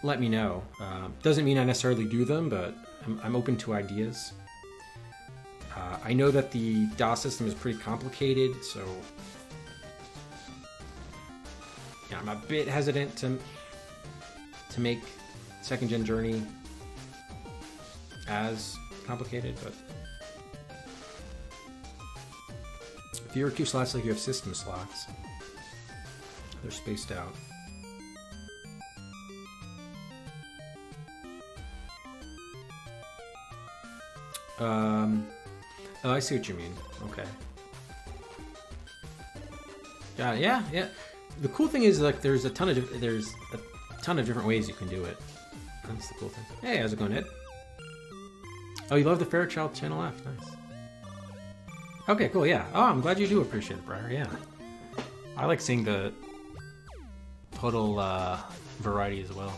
Speaker 1: let me know. Uh, doesn't mean I necessarily do them, but I'm, I'm open to ideas. Uh, I know that the DOS system is pretty complicated, so yeah, I'm a bit hesitant to to make second gen journey as complicated, but if two slots like you have system slots. They're spaced out. Um, oh, I see what you mean. Okay. Yeah, yeah, yeah. The cool thing is like there's a ton of there's a ton of different ways you can do it. That's the cool thing. Hey, how's it going, Ed? Oh, you love the Fairchild Channel F. Nice. Okay, cool. Yeah. Oh, I'm glad you do appreciate it, Briar. Yeah. I like seeing the total uh, variety as well.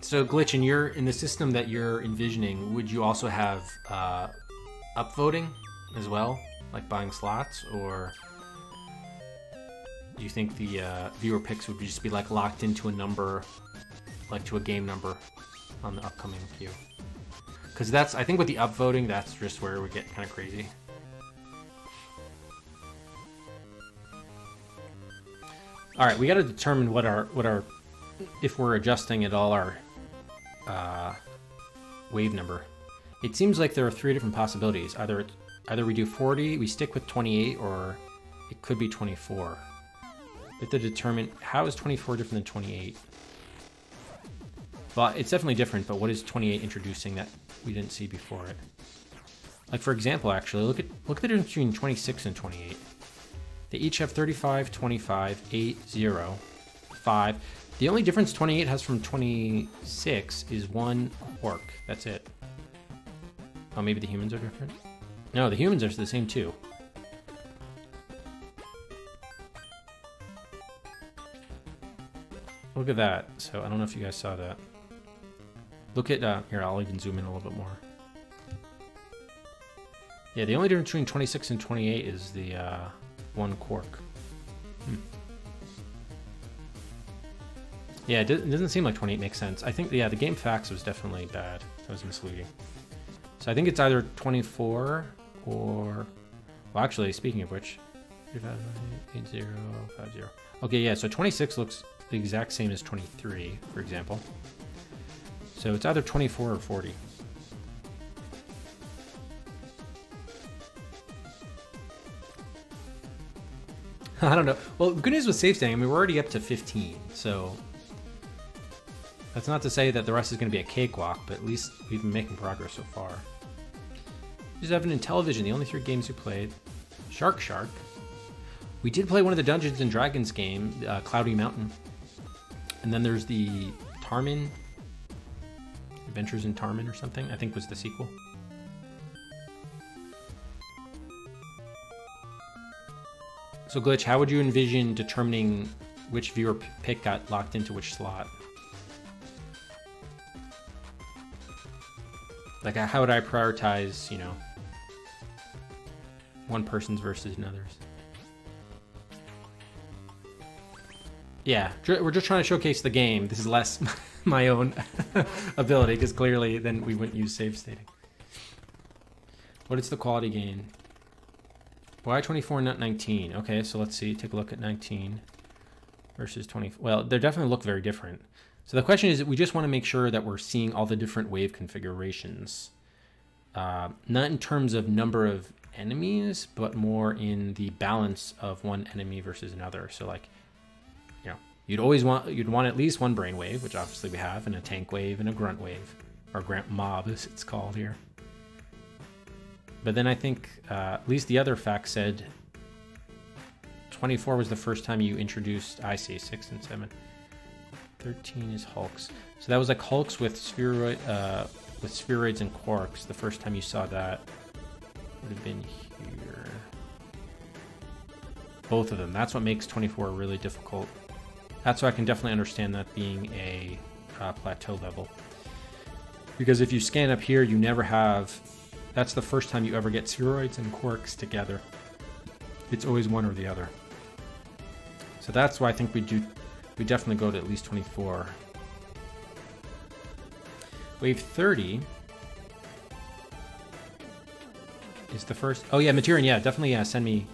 Speaker 1: So, glitch in your in the system that you're envisioning, would you also have uh, upvoting as well, like buying slots, or do you think the uh, viewer picks would just be like locked into a number, like to a game number on the upcoming queue? Because that's I think with the upvoting, that's just where we get kind of crazy. All right, we got to determine what our what our if we're adjusting at all our uh, wave number. It seems like there are three different possibilities. Either it, either we do 40, we stick with 28, or it could be 24. We have to determine how is 24 different than 28. But it's definitely different, but what is 28 introducing that we didn't see before it? Like for example, actually, look at look at the difference between 26 and 28. They each have 35, 25, 8, 0, 5. The only difference 28 has from 26 is one quark. That's it. Oh, maybe the humans are different? No, the humans are the same too. Look at that. So I don't know if you guys saw that. Look at, uh, here, I'll even zoom in a little bit more. Yeah, the only difference between 26 and 28 is the uh, one quark. Hmm. Yeah, it doesn't seem like 28 makes sense. I think, yeah, the GameFAQs was definitely bad. That was misleading. So I think it's either 24 or... Well, actually, speaking of which... 8050. Okay, yeah, so 26 looks the exact same as 23, for example. So it's either 24 or 40. I don't know. Well, good news with save stating, I mean, we're already up to 15, so that's not to say that the rest is going to be a cakewalk, but at least we've been making progress so far. Just having Intellivision, the only three games we played Shark Shark. We did play one of the Dungeons and Dragons game, uh, Cloudy Mountain. And then there's the Tarmin Adventures in Tarmin or something, I think was the sequel. So Glitch, how would you envision determining which viewer pick got locked into which slot? Like, how would I prioritize, you know, one person's versus another's? Yeah, we're just trying to showcase the game. This is less my own ability, because clearly then we wouldn't use save stating. What is the quality gain? Why 24 not 19? Okay, so let's see. Take a look at 19 versus 20. Well, they definitely look very different. So the question is, we just want to make sure that we're seeing all the different wave configurations. Uh, not in terms of number of enemies, but more in the balance of one enemy versus another. So like, you know, you'd always want, you'd want at least one brainwave, which obviously we have, and a tank wave and a grunt wave, or grunt mob as it's called here. But then I think uh, at least the other fact said 24 was the first time you introduced, I see, 6 and 7. 13 is Hulks. So that was like Hulks with spheroid, uh, with spheroids and quarks. The first time you saw that would have been here. Both of them. That's what makes 24 really difficult. That's why I can definitely understand that being a uh, plateau level. Because if you scan up here, you never have that's the first time you ever get spheroids and quarks together. It's always one or the other. So that's why I think we do we definitely go to at least 24. Wave 30 is the first. Oh yeah, Materian, yeah, definitely yeah, send me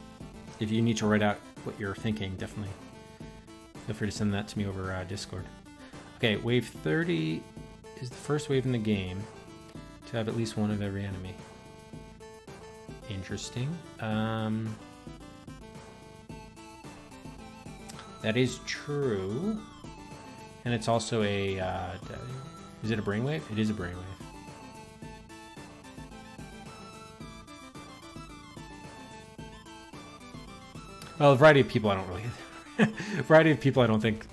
Speaker 1: if you need to write out what you're thinking, definitely. Feel free to send that to me over uh, Discord. Okay, wave 30 is the first wave in the game to have at least one of every enemy. Interesting. Um, that is true. And it's also a... Uh, is it a brainwave? It is a brainwave. Well, a variety of people I don't really... a variety of people I don't think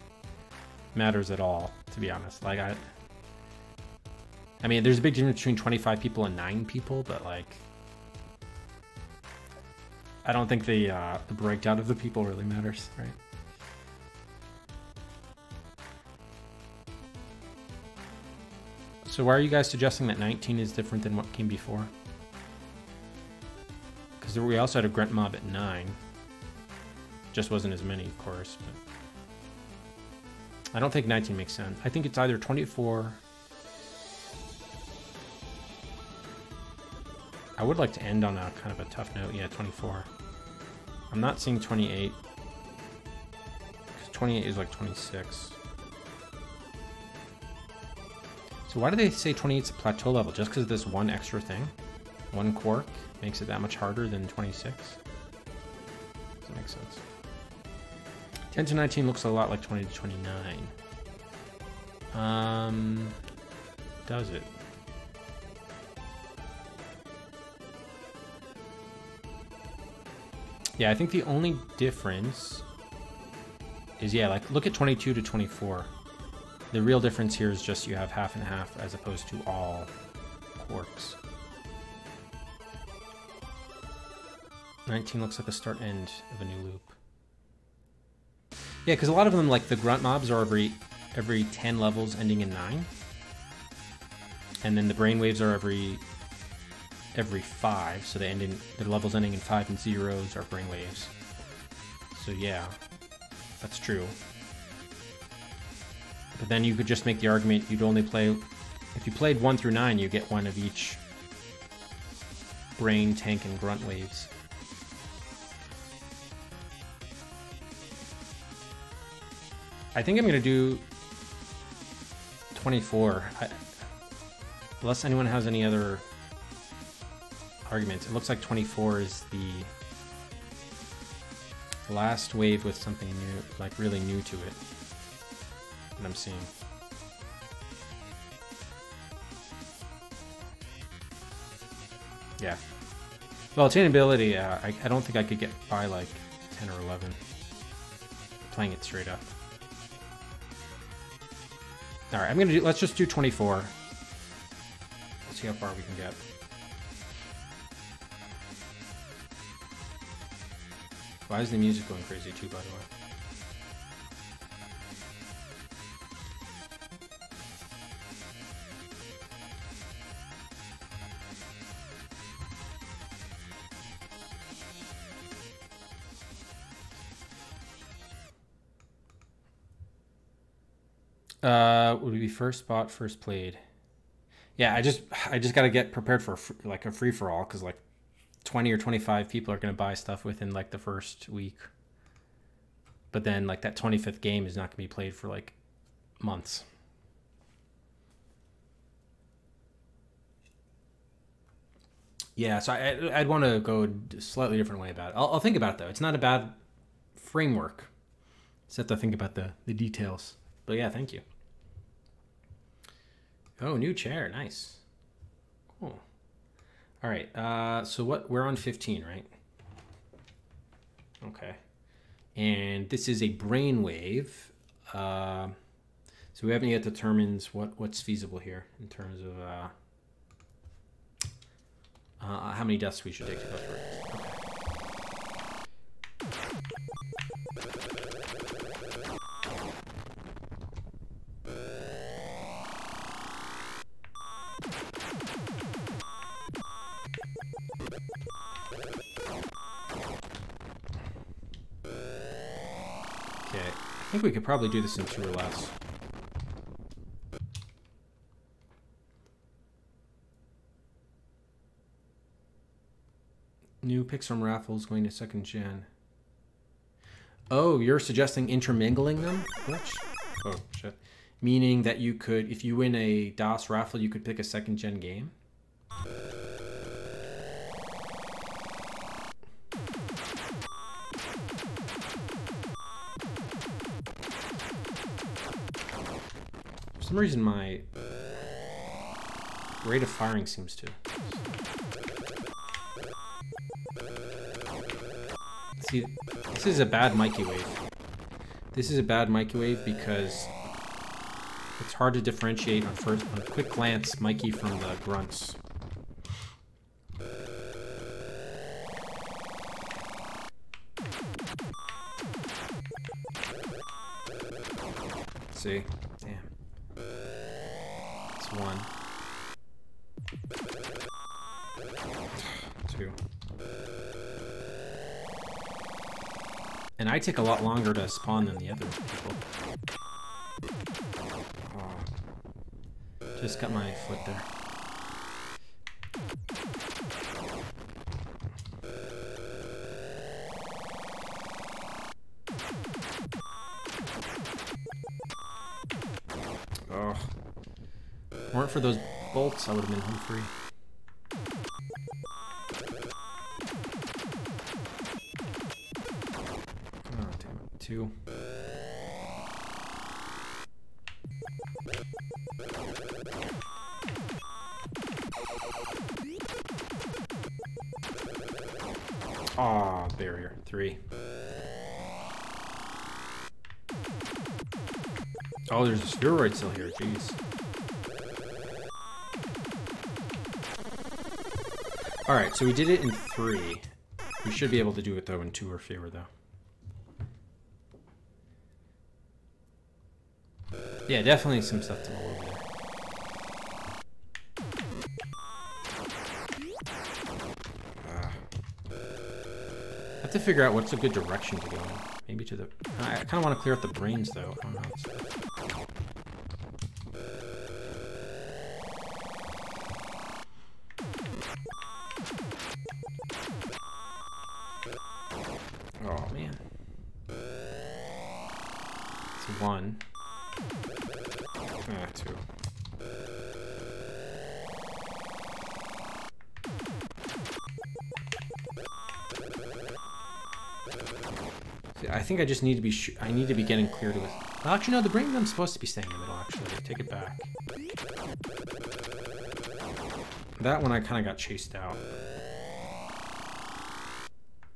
Speaker 1: matters at all, to be honest. Like I I mean, there's a big difference between 25 people and 9 people, but like I don't think the uh, the breakdown of the people really matters, right? So why are you guys suggesting that 19 is different than what came before? Because we also had a grunt mob at 9. Just wasn't as many, of course. But I don't think 19 makes sense. I think it's either 24... I would like to end on a kind of a tough note. Yeah, 24. I'm not seeing 28. Because 28 is like 26. So why do they say 28 is a plateau level? Just because this one extra thing? One quark makes it that much harder than 26? Doesn't make sense. 10 to 19 looks a lot like 20 to 29. Um, does it? Yeah, I think the only difference is, yeah, like, look at 22 to 24. The real difference here is just you have half and half as opposed to all quarks. 19 looks like the start end of a new loop. Yeah, because a lot of them, like the grunt mobs, are every every 10 levels ending in 9. And then the brainwaves are every every 5, so they end in the levels ending in 5 and zeros are brainwaves. So yeah, that's true. But then you could just make the argument you'd only play... If you played 1 through 9, you get one of each brain, tank, and grunt waves. I think I'm going to do 24. I, unless anyone has any other arguments. It looks like 24 is the last wave with something new, like really new to it that I'm seeing. Yeah. Well, attainability, uh, I, I don't think I could get by like 10 or 11 playing it straight up. All right, I'm gonna do. Let's just do 24. Let's see how far we can get. Why is the music going crazy too? By the way. Would be first bought, first played. Yeah, I just I just got to get prepared for like a free for all because like twenty or twenty five people are gonna buy stuff within like the first week. But then like that twenty fifth game is not gonna be played for like months. Yeah, so I, I'd want to go a slightly different way about it. I'll, I'll think about it though. It's not a bad framework. Just have to think about the the details. But yeah, thank you. Oh, new chair. Nice. Cool. All right. Uh, so what? We're on 15, right? Okay. And this is a brainwave. Uh, so we haven't yet determined what, what's feasible here in terms of uh, uh, how many deaths we should take to go. Okay. Think we could probably do this in two or less. New Pixar raffles going to second gen. Oh, you're suggesting intermingling them? Which? Oh, shit. Meaning that you could, if you win a DOS raffle, you could pick a second gen game? Some reason my rate of firing seems to. See, this is a bad Mikey wave. This is a bad Mikey wave because It's hard to differentiate on first on a quick glance Mikey from the grunts. See? And I take a lot longer to spawn than the other people. Oh. Just got my foot there. Oh. Weren't for those bolts, I would have been home free. Two. Aw, barrier. Three. Oh, there's a spheroid still here. Jeez. Alright, so we did it in three. We should be able to do it, though, in two or fewer, though. Yeah, definitely some stuff to mull over. Ah. I have to figure out what's a good direction to go in. Maybe to the... I kind of want to clear out the brains, though. Just need to be. I need to be getting clear to it. Well, actually, no. The brain gun's supposed to be staying in the middle. Actually, take it back. That one I kind of got chased out.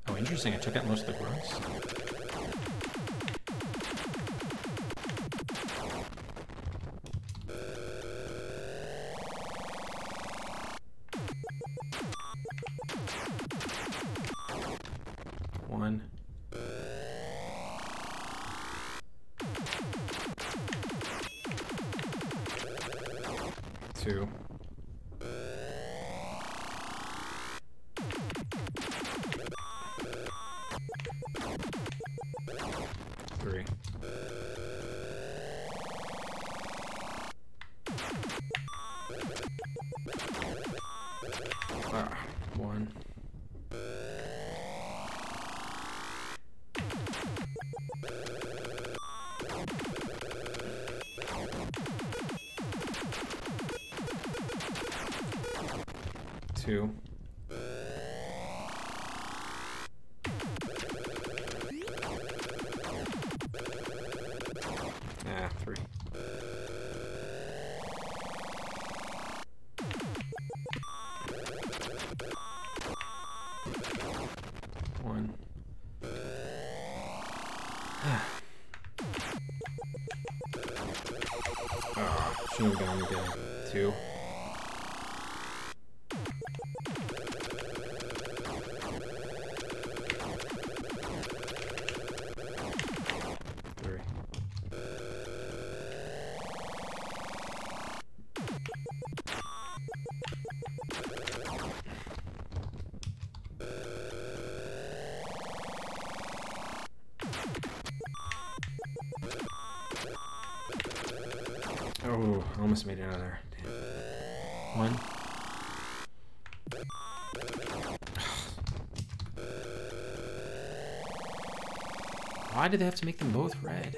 Speaker 1: Oh, interesting. I took out most of the grunts. Did they have to make them both red?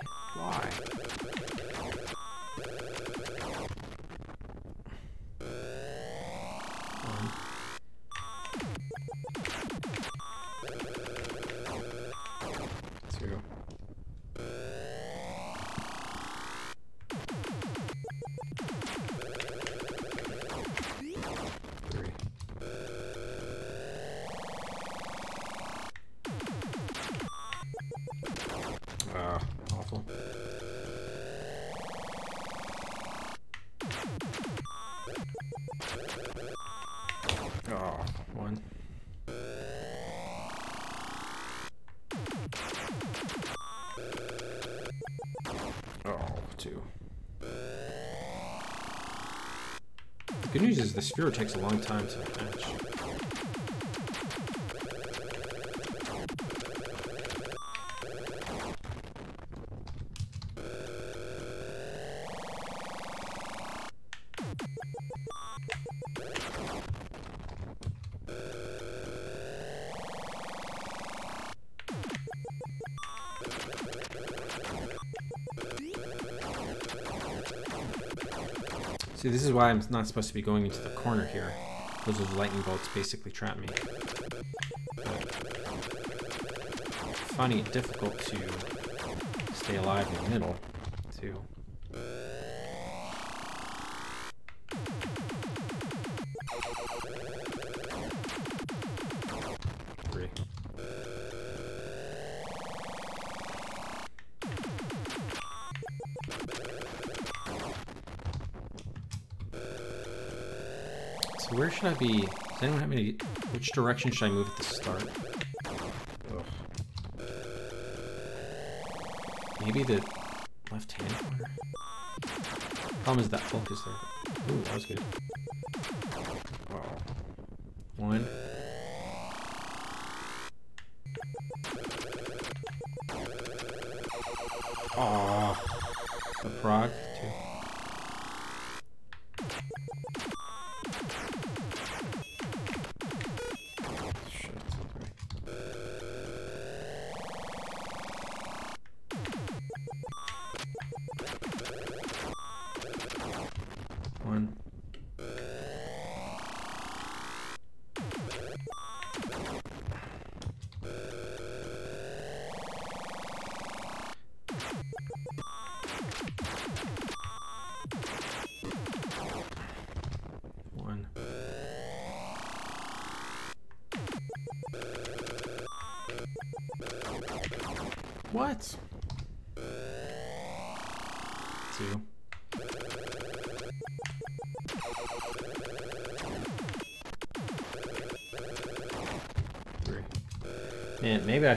Speaker 1: Sphere takes a long time to match. Why I'm not supposed to be going into the corner here. Those are lightning bolts basically trap me. Finding it difficult to stay alive in the middle, too. I be? Does anyone have any? Which direction should I move at the start? Ugh. Maybe the left-hand corner. Problem is that focus there. Ooh, that was good.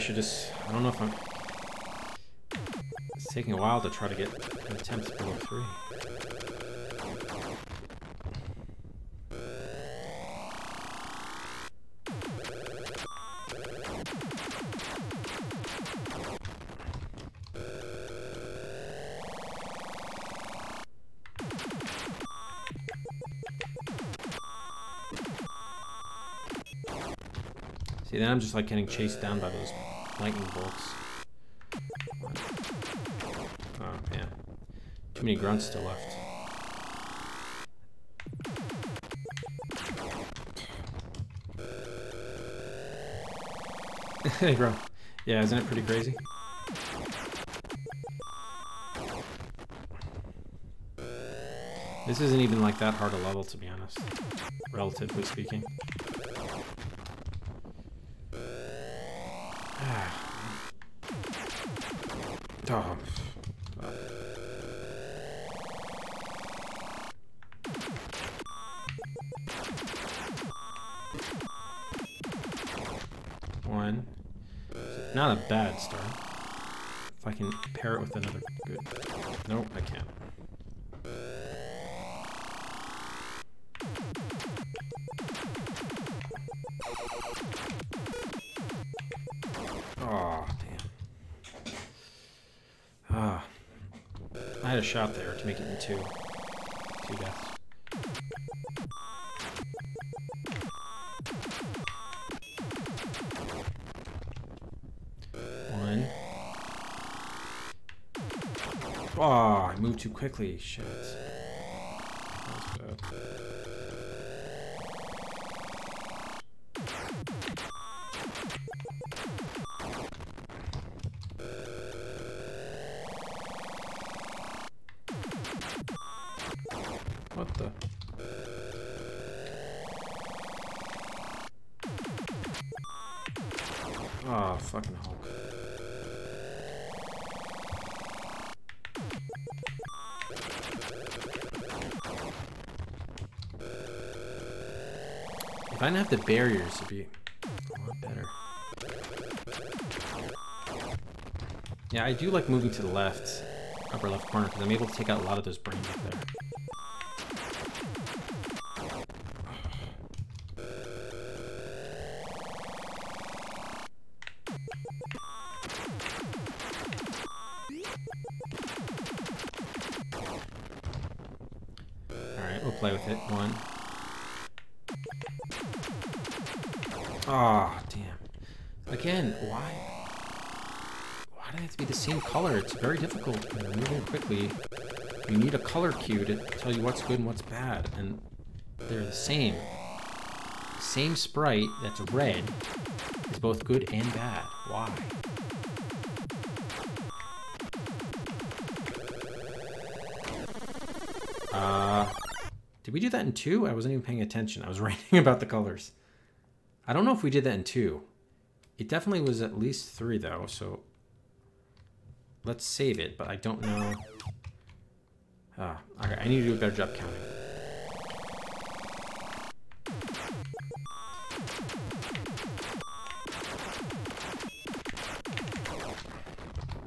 Speaker 1: Should just. I don't know if I'm. It's taking a while to try to get an attempt below three. See, then I'm just like getting chased down by those hey, bro. Yeah, isn't it pretty crazy? This isn't even like that hard a level, to be honest. Relatively speaking. Shot there to make it two. Two deaths. One. Oh, I moved too quickly. Shit. The barriers, it'd be better. Yeah, I do like moving to the left, upper left corner, because I'm able to take out a lot of those brains up there. Alright, we'll play with it. One. Oh, damn. Again, why? Why do they have to be the same color? It's very difficult when you're moving quickly. You need a color cue to tell you what's good and what's bad, and they're the same. Same sprite that's red is both good and bad. Why? Uh, did we do that in two? I wasn't even paying attention. I was writing about the colors. I don't know if we did that in two. It definitely was at least three though, so let's save it, but I don't know. Ah, okay, I need to do a better job counting.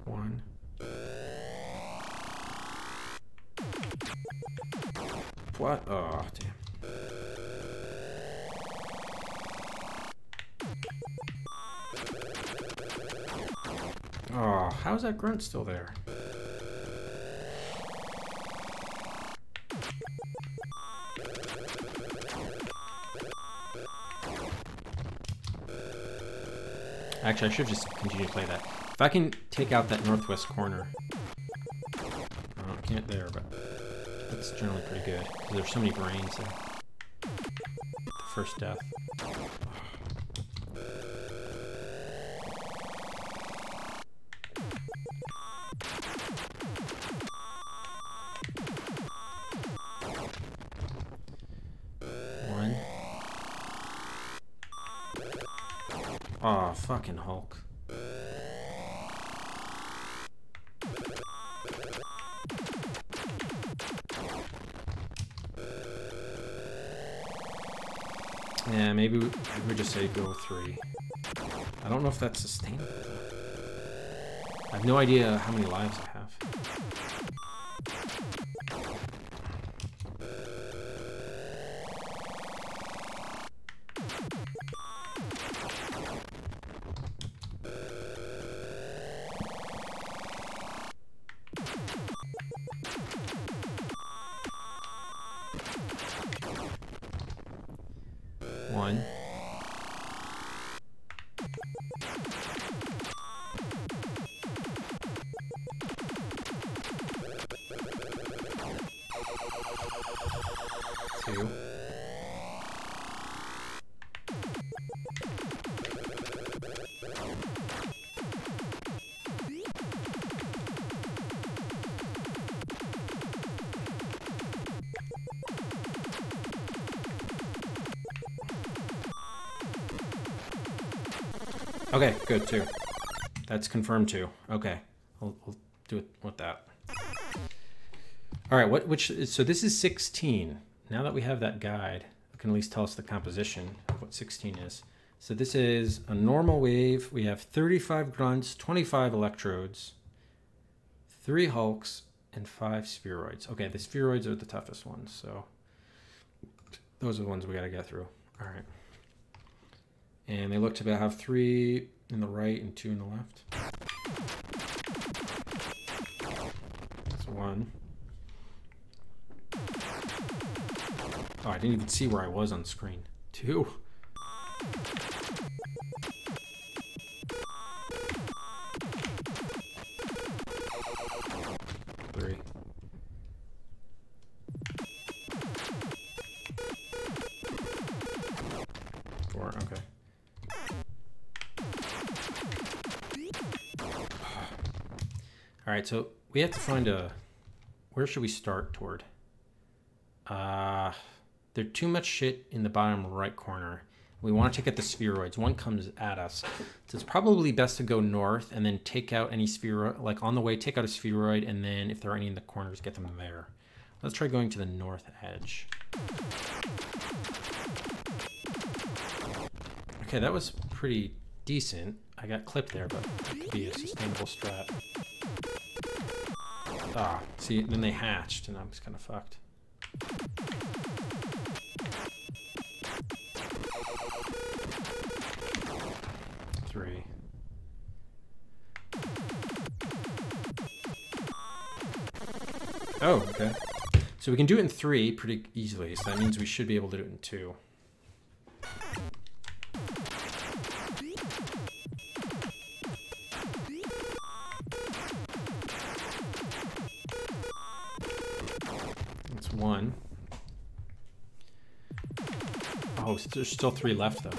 Speaker 1: One. What? Oh, Oh, how's that grunt still there? Actually, I should just continue to play that. If I can take out that northwest corner. Oh, I can't there, but that's generally pretty good. Because there's so many brains there. The first death. Fucking Hulk. Yeah, maybe we, we just say go three. I don't know if that's sustainable. I have no idea how many lives I have. Confirmed two. Okay, I'll, I'll do it with that. All right, what which so this is 16. Now that we have that guide, it can at least tell us the composition of what 16 is. So this is a normal wave. We have 35 grunts, 25 electrodes, three hulks, and five spheroids. Okay, the spheroids are the toughest ones, so those are the ones we got to get through. All right. And they look to have three in the right and two in the left. That's one. Oh, I didn't even see where I was on screen. Two. Right, so we have to find a. Where should we start toward? Uh, there's too much shit in the bottom right corner. We want to take out the spheroids. One comes at us. So it's probably best to go north and then take out any spheroid. Like on the way, take out a spheroid, and then if there are any in the corners, get them there. Let's try going to the north edge. Okay, that was pretty decent. I got clipped there, but could be a sustainable strat. Ah, see, then they hatched, and I was kind of fucked. Three. Oh, okay. So we can do it in three pretty easily, so that means we should be able to do it in two. There's still three left though.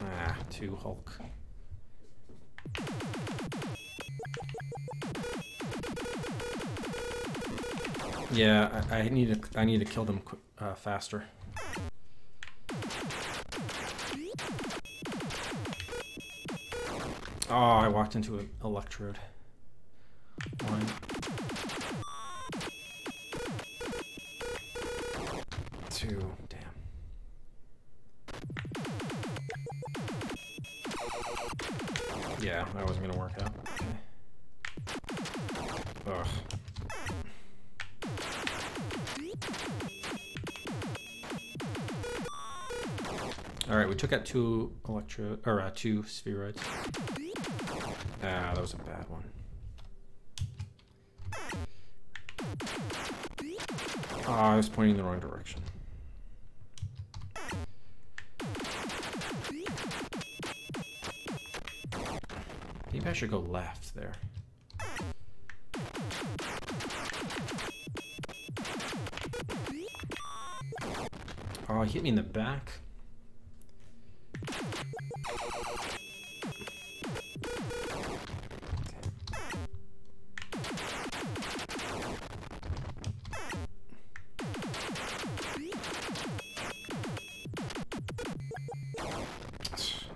Speaker 1: Ah, two Hulk. Yeah, I, I need to I need to kill them uh, faster. Oh, I walked into an electrode. One. Damn. Yeah, that wasn't gonna work out. Ugh. All right, we took out two electro or uh, two spheroids. Ah, that was a bad one. Ah, I was pointing in the wrong direction. Maybe I should go left there. Oh, hit me in the back.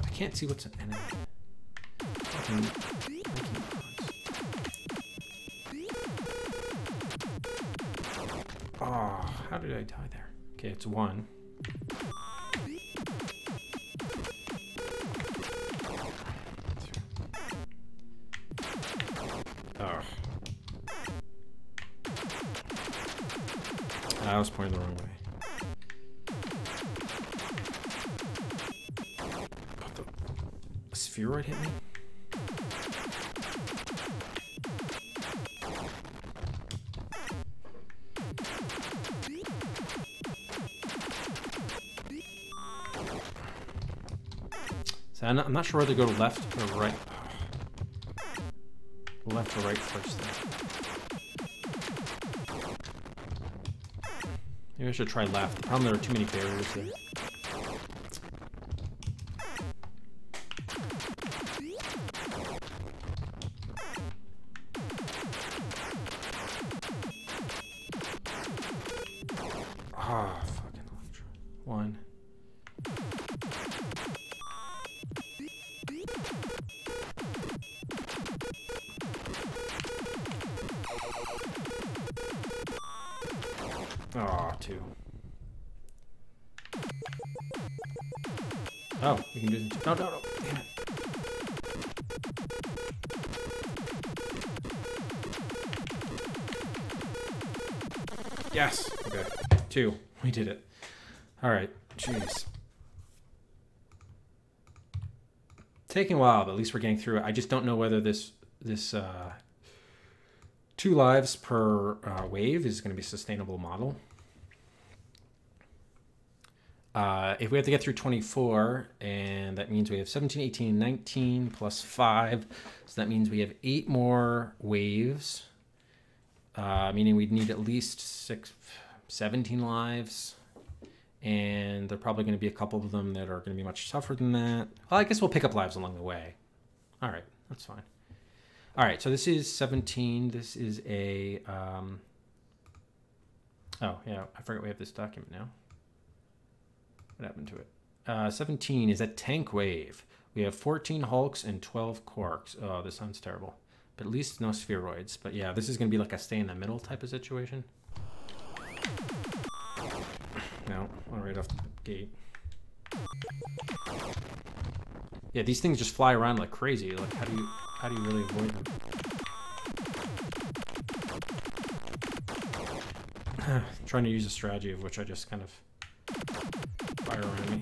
Speaker 1: I can't see what's an enemy. Did I die there? Okay, it's one. I'm not, I'm not sure whether to go left or right. Left or right first. Maybe I should try left. The problem there are too many barriers there. While, but at least we're getting through it. I just don't know whether this this uh, two lives per uh, wave is going to be a sustainable model. Uh, if we have to get through 24, and that means we have 17, 18, 19 plus 5. So that means we have 8 more waves, uh, meaning we'd need at least six, 17 lives. And there are probably going to be a couple of them that are going to be much tougher than that. Well, I guess we'll pick up lives along the way. All right, that's fine. All right, so this is 17. This is a. Um... Oh, yeah, I forgot we have this document now. What happened to it? Uh, 17 is a tank wave. We have 14 Hulks and 12 Quarks. Oh, this sounds terrible. But at least no spheroids. But yeah, this is going to be like a stay in the middle type of situation. No, right off the gate. Yeah, these things just fly around like crazy. Like, how do you how do you really avoid them? Trying to use a strategy of which I just kind of fire around me.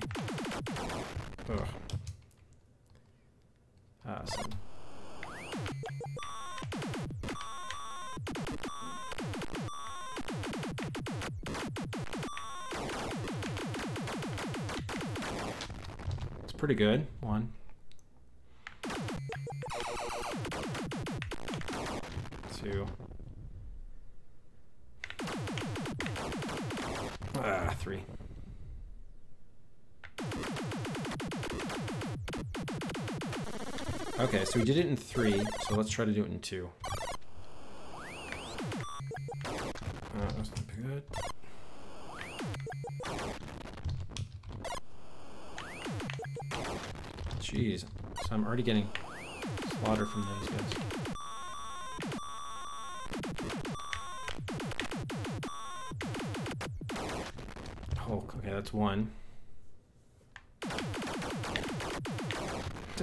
Speaker 1: Ugh. Ah, pretty good. One. Two. Ah, three. Okay, so we did it in three, so let's try to do it in two. Uh, that's good. Jeez, so I'm already getting slaughtered from those guys. Oh, okay, that's one.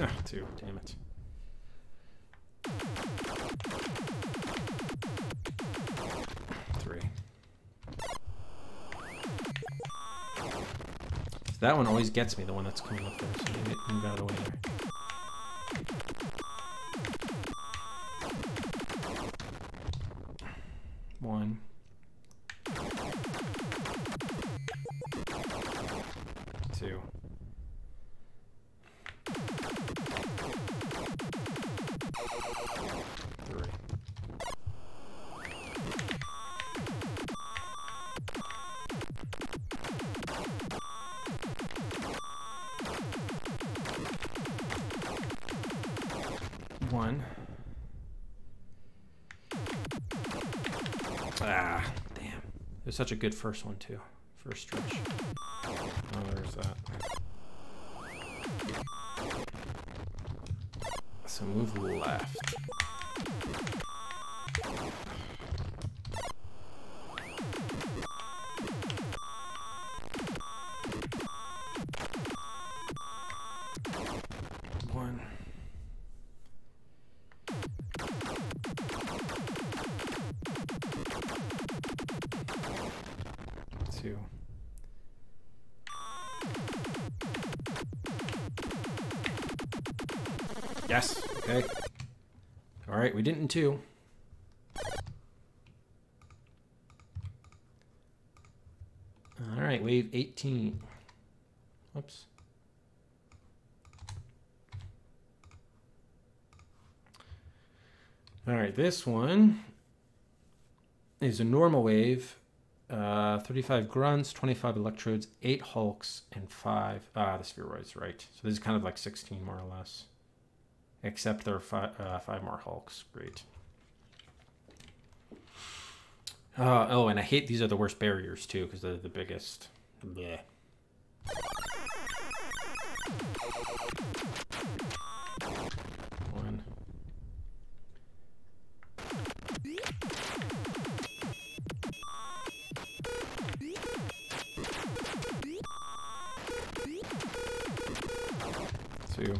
Speaker 1: Ah, two, damn it. That one always gets me, the one that's coming up there, so move out of the way there. Such a good first one, too. First stretch. Oh, there's that. So move left. We didn't in two. All right, wave 18. Whoops. All right, this one is a normal wave. Uh, 35 grunts, 25 electrodes, 8 hulks, and 5. Ah, the spheroids, right. So this is kind of like 16 more or less. Except there are five, uh, five more hulks. Great. Uh, oh, and I hate these are the worst barriers too because they're the biggest. Bleh. One. Two.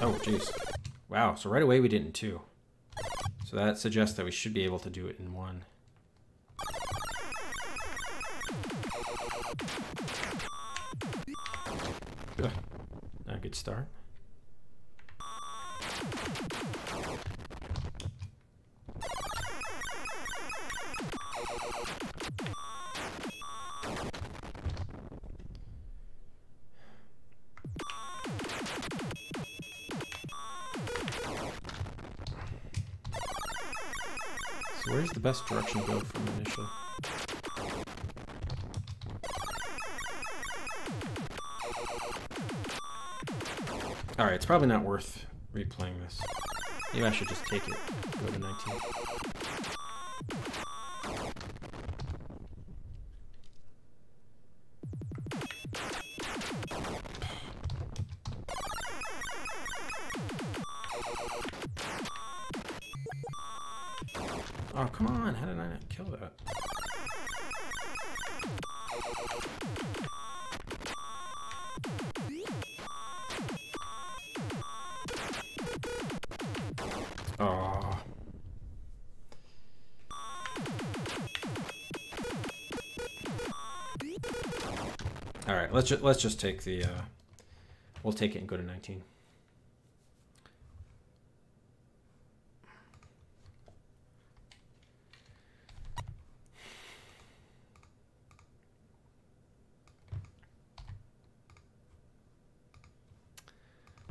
Speaker 1: Oh, jeez. Wow, so right away we did in two. So that suggests that we should be able to do it in one. Ugh. Not a good start. Direction go from initially? Alright, it's probably not worth replaying this. Maybe I should just take it. Go to 19. Let's just let's just take the uh we'll take it and go to 19.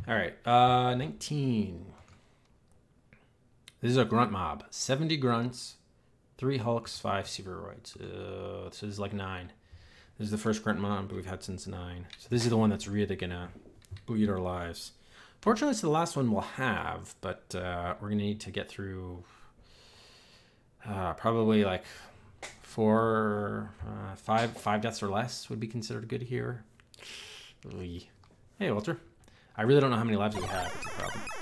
Speaker 1: All right, uh, 19. This is a grunt mob. 70 grunts, 3 hulks, 5 spheroids. Uh, so this is like 9. This is the first grunt mob we've had since 9. So this is the one that's really going to bleed our lives. Fortunately, it's the last one we'll have, but uh, we're going to need to get through uh, probably like four, uh, five, five deaths or less would be considered good here. Hey, Walter. I really don't know how many lives we have. It's a problem.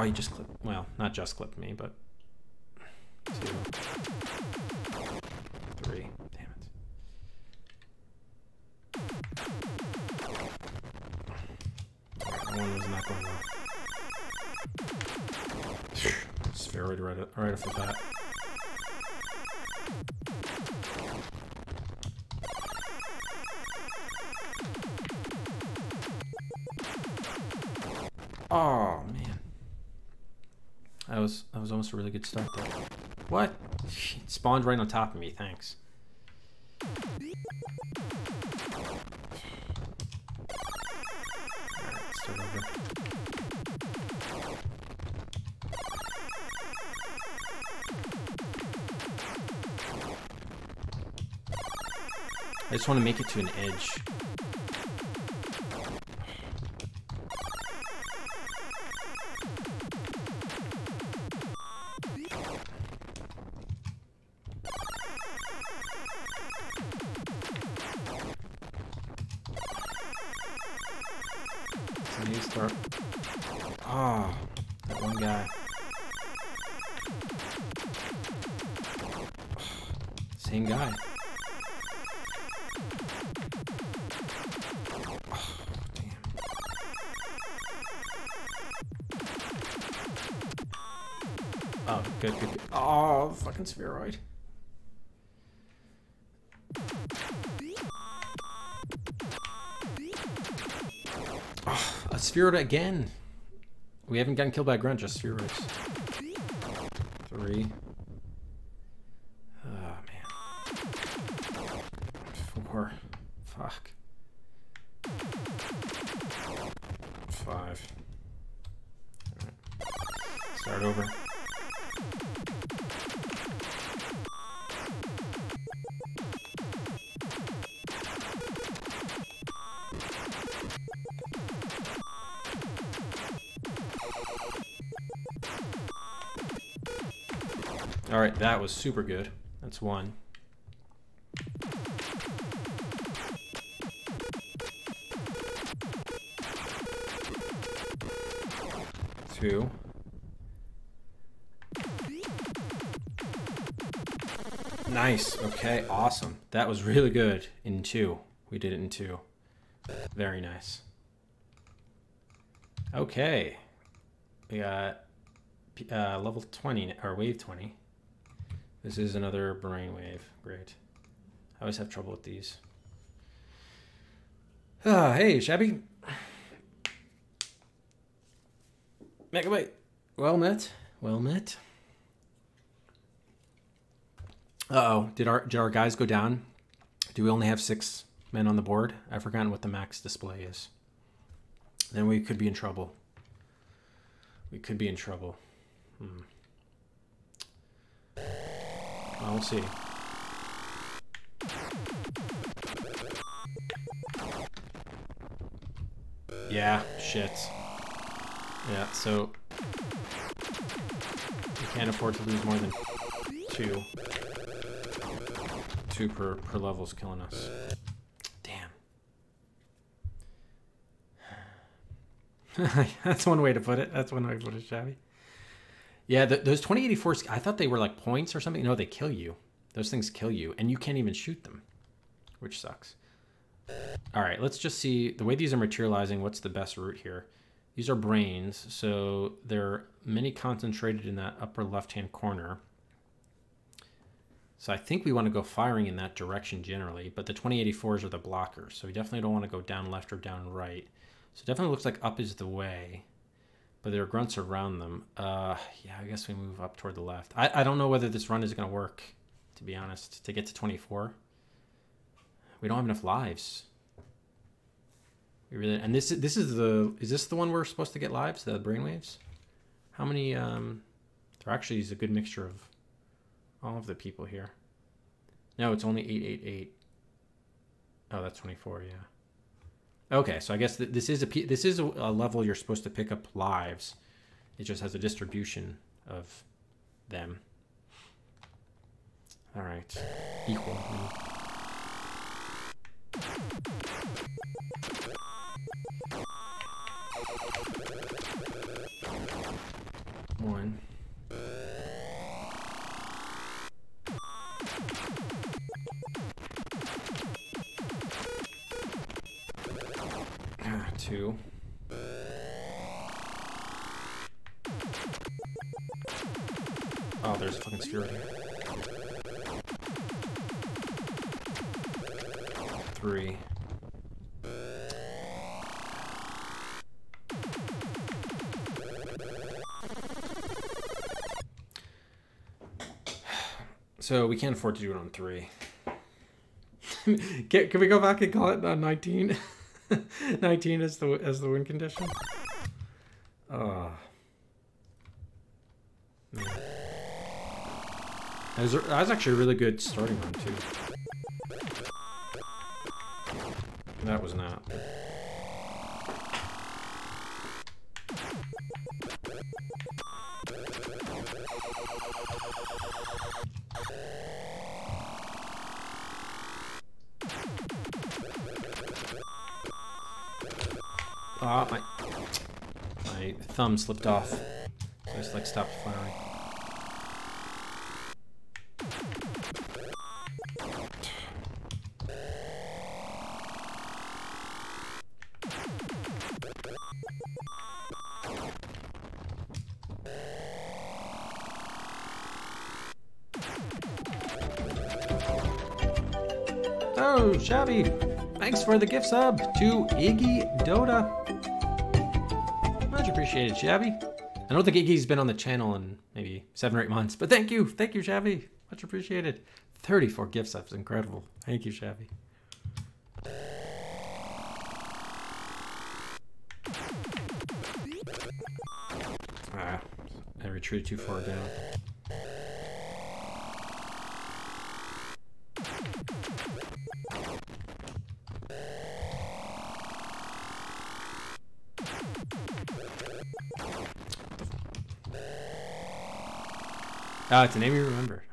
Speaker 1: Oh, he just clipped. Well, not just clipped me, but two, three. Damn it. One was not going well. Spheroid right, right off the bat. Oh man. That was that was almost a really good start there. What? It spawned right on top of me, thanks. I just want to make it to an edge. Spheroid. Oh, a spheroid again. We haven't gotten killed by a grunt, just spheroids. Three. Oh, man. Four. Fuck. Five. Alright. Start over. Alright, that was super good. That's one. Two. Nice. Okay, awesome. That was really good in two. We did it in two. Very nice. Okay. We got uh, level 20, or wave 20. This is another brainwave. Great. I always have trouble with these. Ah, hey, Shabby. Megabyte. Well met. Well met. Uh-oh. Did our, did our guys go down? Do we only have six men on the board? I've forgotten what the max display is. Then we could be in trouble. We could be in trouble. Hmm. I'll see. Yeah, shit. Yeah, so... we can't afford to lose more than two. Two per, per level's killing us. Damn. That's one way to put it. That's one way to put it, Shabby. Yeah, the, those 2084s, I thought they were like points or something. No, they kill you. Those things kill you, and you can't even shoot them, which sucks. All right, let's just see the way these are materializing. What's the best route here? These are brains, so they're many concentrated in that upper left-hand corner. So I think we want to go firing in that direction generally, but the 2084s are the blockers, so we definitely don't want to go down left or down right. So definitely looks like up is the way, but there are grunts around them. Uh, yeah, I guess we move up toward the left. I, I don't know whether this run is going to work, to be honest, to get to 24. We don't have enough lives. We really and this this is the is this the one we're supposed to get lives the brainwaves? How many? Um, there actually is a good mixture of all of the people here. No, it's only eight eight eight. Oh, that's twenty four. Yeah. Okay, so I guess th- this is a this is a, a level you're supposed to pick up lives. It just has a distribution of them. All right, equal. One. Two. Oh, there's a fucking sphere here. Three. So we can't afford to do it on three. can, can we go back and call it uh, 19? 19 as the as the win condition? Oh. That was, that was actually a really good starting run too. That was not. Ah, my my thumb slipped off. I just like stopped firing. Oh, Shabby! Thanks for the gift sub to Iggy Dota. Appreciated, Shabby. I don't think Iggy's been on the channel in maybe seven or eight months, but thank you. Thank you, Shabby. Much appreciated. 34 gifts. That's Incredible. Thank you, Shabby. Ah, I retreated too far down. Ah, it's a name you remember.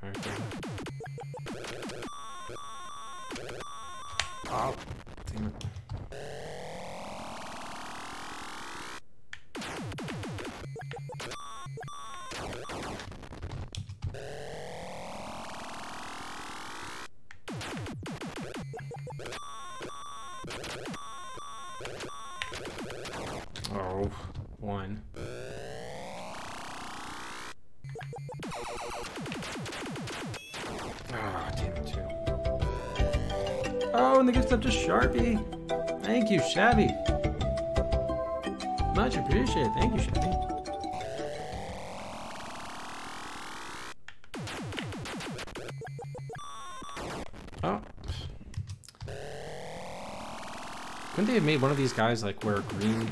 Speaker 1: Of these guys like wear a green,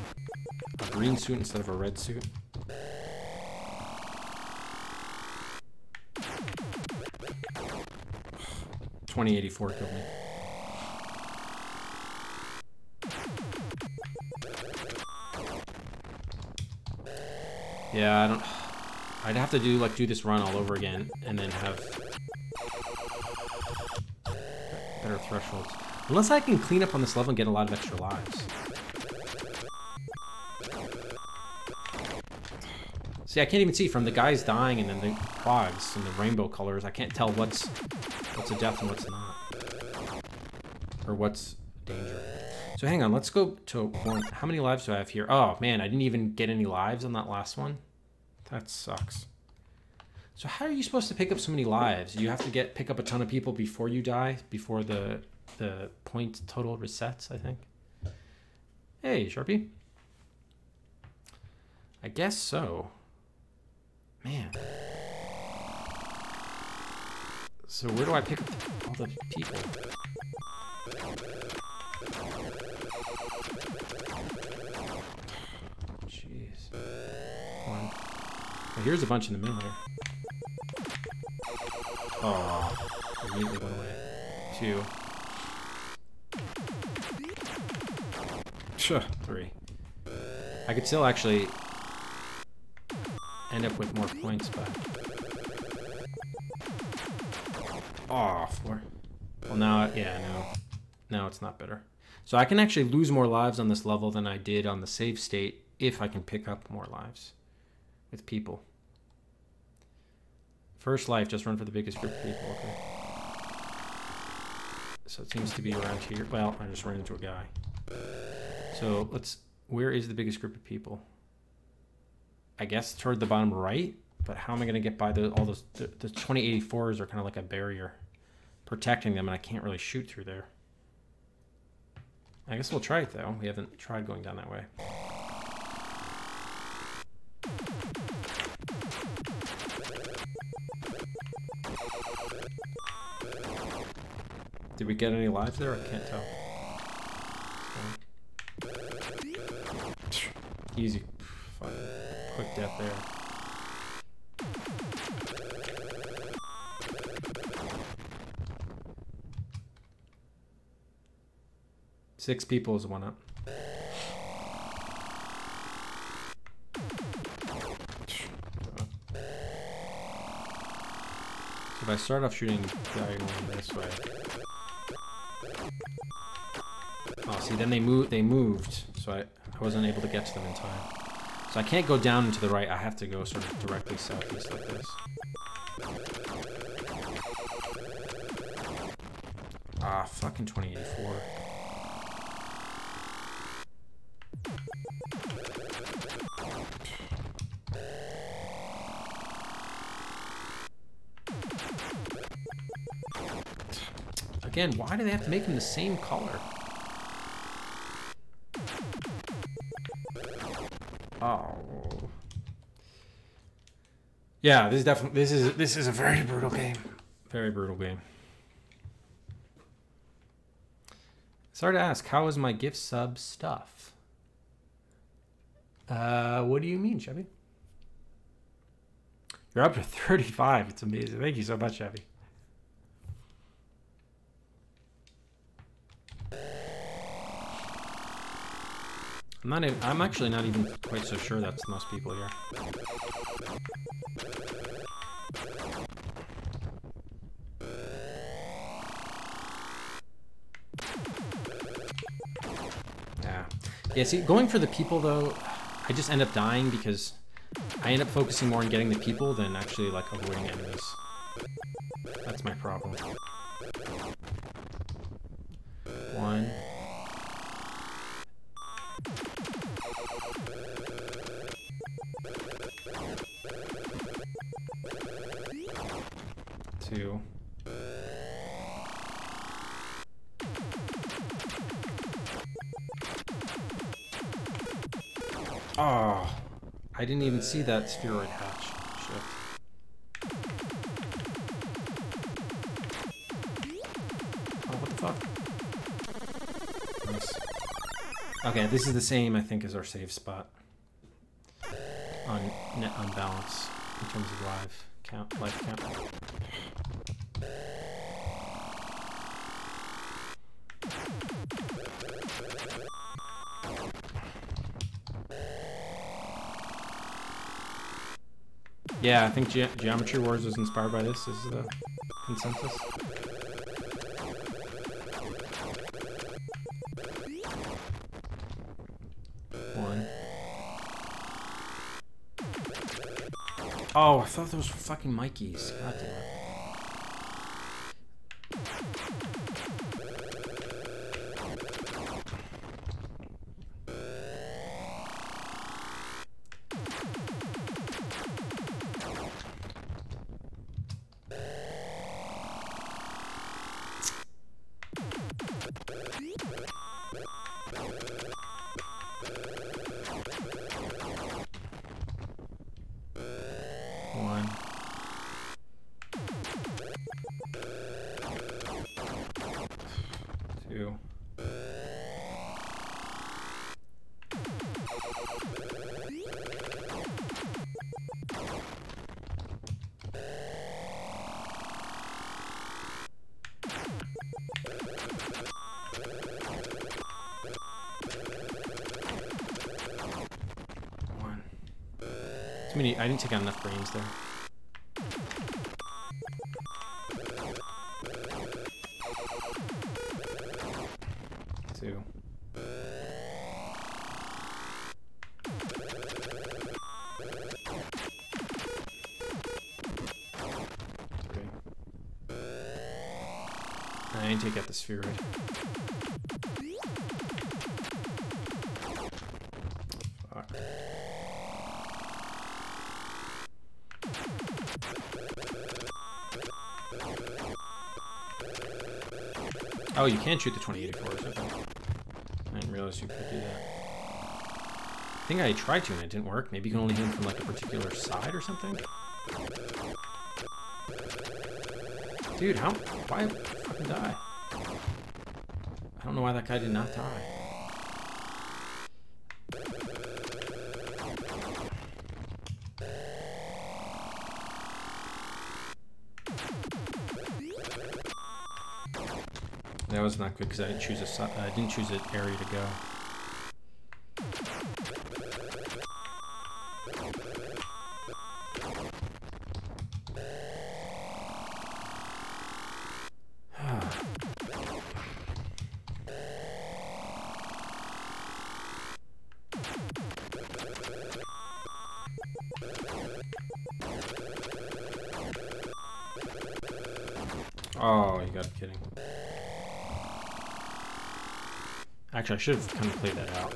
Speaker 1: a green suit instead of a red suit? Twenty eighty four killed me. Yeah, I don't. I'd have to do like do this run all over again and then have better thresholds. Unless I can clean up on this level and get a lot of extra lives. See, I can't even see from the guys dying and then the Progs and the rainbow colors. I can't tell what's what's a death and what's not, or what's danger. So hang on, let's go to one. How many lives do I have here? Oh man, I didn't even get any lives on that last one. That sucks. So how are you supposed to pick up so many lives? You have to get pick up a ton of people before you die, before the the point total resets. I think. Hey, Sharpie. I guess so. Man. So where do I pick all the people? Jeez. One. Here's a bunch in the middle here. Oh, immediately went away. Two. Sure, three. I could still actually end up with more points, but... Oh, four. Well, now, yeah, no. Now it's not better. So I can actually lose more lives on this level than I did on the save state if I can pick up more lives with people. First life, just run for the biggest group of people, okay. So it seems to be around here. Well, I just ran into a guy. So let's, where is the biggest group of people? I guess toward the bottom right, but how am I going to get by the, all those, the, the 2084s are kind of like a barrier protecting them and I can't really shoot through there. I guess we'll try it though. We haven't tried going down that way. Did we get any lives there? I can't tell. Easy. Death there. Six people is one up. If I start off shooting diagonally this way. Oh, see, then they moved. They moved, so I, I wasn't able to get to them in time. So I can't go down to the right. I have to go sort of directly southeast like this. Ah, fucking 2084. Again, why do they have to make them the same color? Yeah, this is definitely this is this is a very brutal game. Very brutal game. Sorry to ask, how is my gift sub stuff? Uh, what do you mean, Chevy? You're up to 35. It's amazing. Thank you so much, Chevy. I'm not. Even, I'm actually not even quite so sure that's most people here. Yeah. Yeah. See, going for the people though, I just end up dying because I end up focusing more on getting the people than actually like avoiding enemies. That's my problem. One. Two. Oh, I didn't even see that spheroid hatch. Shit. Oh, what the fuck? Nice. Okay, this is the same, I think, as our save spot. On net on balance in terms of live count, life count. Yeah, I think Ge Geometry Wars was inspired by this, is the consensus. Oh, I thought those were fucking Mikeys. God damn. Too many. I Oh, you can shoot the 2084s. Okay. I didn't realize you could do that. I think I tried to and it didn't work. Maybe you can only hit him from like a particular side or something. Dude, how? Why fucking die? I don't know why that guy did not die. Was not good because I didn't choose a I didn't choose an area to go. Actually, I should have kind of played that out.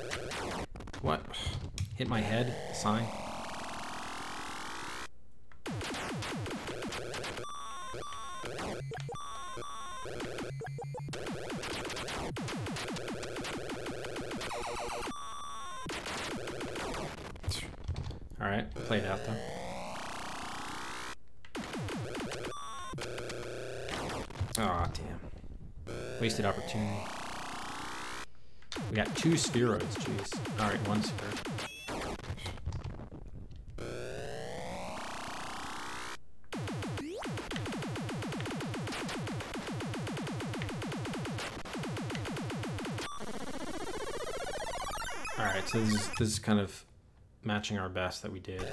Speaker 1: What? Hit my head? Sign? So this is, this is kind of matching our best that we did.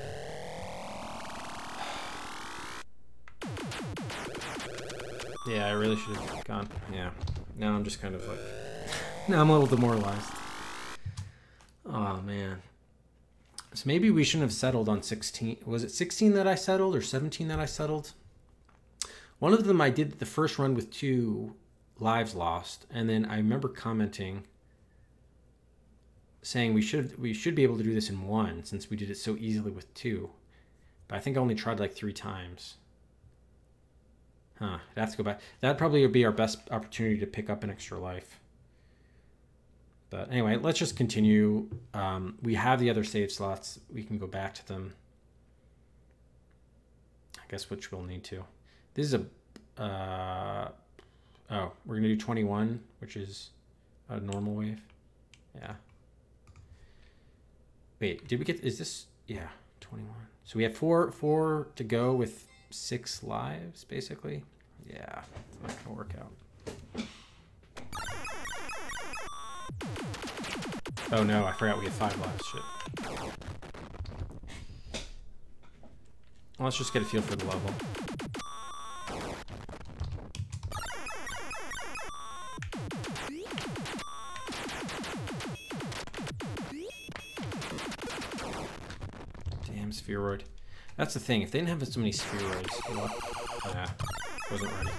Speaker 1: Yeah, I really should have gone. Yeah. Now I'm just kind of like. Now I'm a little demoralized. Oh, man. So maybe we shouldn't have settled on 16. Was it 16 that I settled or 17 that I settled? One of them I did the first run with two lives lost, and then I remember commenting saying we should we should be able to do this in one since we did it so easily with two. But I think I only tried like three times. Huh. I'd have to go back. That'd probably be our best opportunity to pick up an extra life. But anyway, let's just continue. Um, we have the other save slots. We can go back to them. I guess which we'll need to. This is a. Uh, oh, we're going to do 21, which is a normal wave. Yeah. Wait, did we get. Is this. Yeah, 21. So we have four four to go with six lives, basically. Yeah, it's not gonna work out. Oh no, I forgot we had five lives. Shit. Well, let's just get a feel for the level. Spheroid. That's the thing. If they didn't have so many spheroids? Oh, yeah, wasn't ready.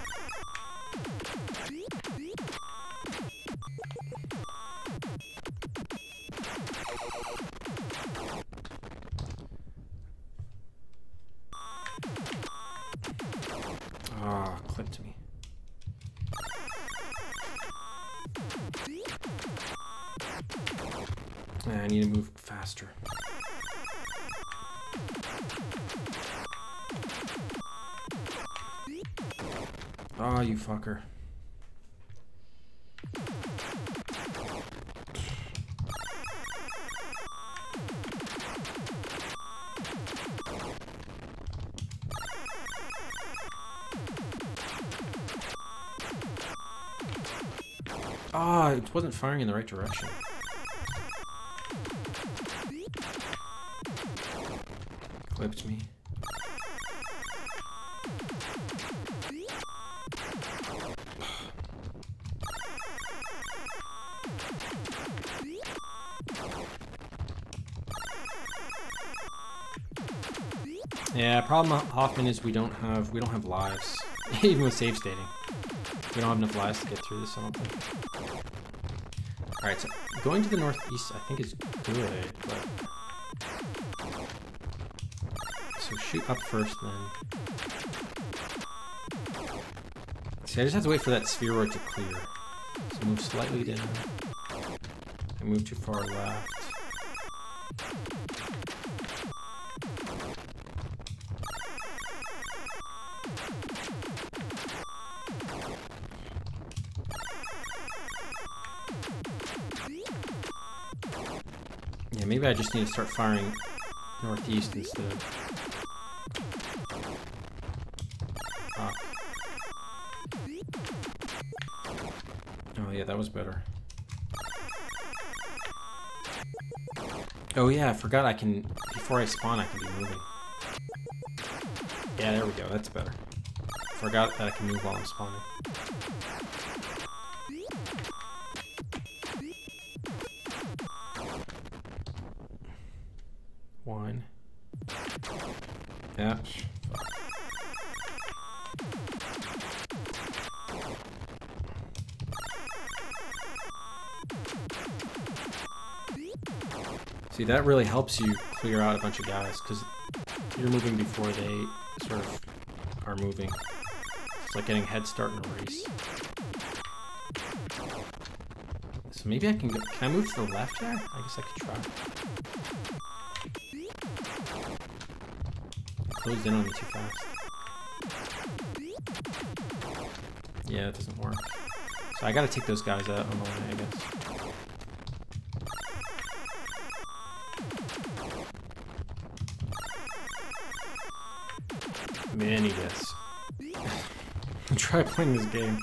Speaker 1: It wasn't firing in the right direction. Clipped me. Yeah, problem Hoffman is we don't have we don't have lives. Even with save stating. We don't have enough lives to get through this, I don't think. Alright, so going to the northeast I think is good, but so shoot up first then. See, I just have to wait for that spheroid to clear. So move slightly down. And move too far left. Just need to start firing northeast instead up. Oh yeah, that was better. Oh yeah, I forgot I can, before I spawn I can be moving. Yeah, there we go, that's better. Forgot that I can move while I'm spawning. That really helps you clear out a bunch of guys, because you're moving before they sort of are moving. It's like getting head start in a race. So maybe I can go, can I move to the left here? I guess I could try. Closed in on me too fast. Yeah, it doesn't work. So I gotta take those guys out on the way, I guess. Playing this game.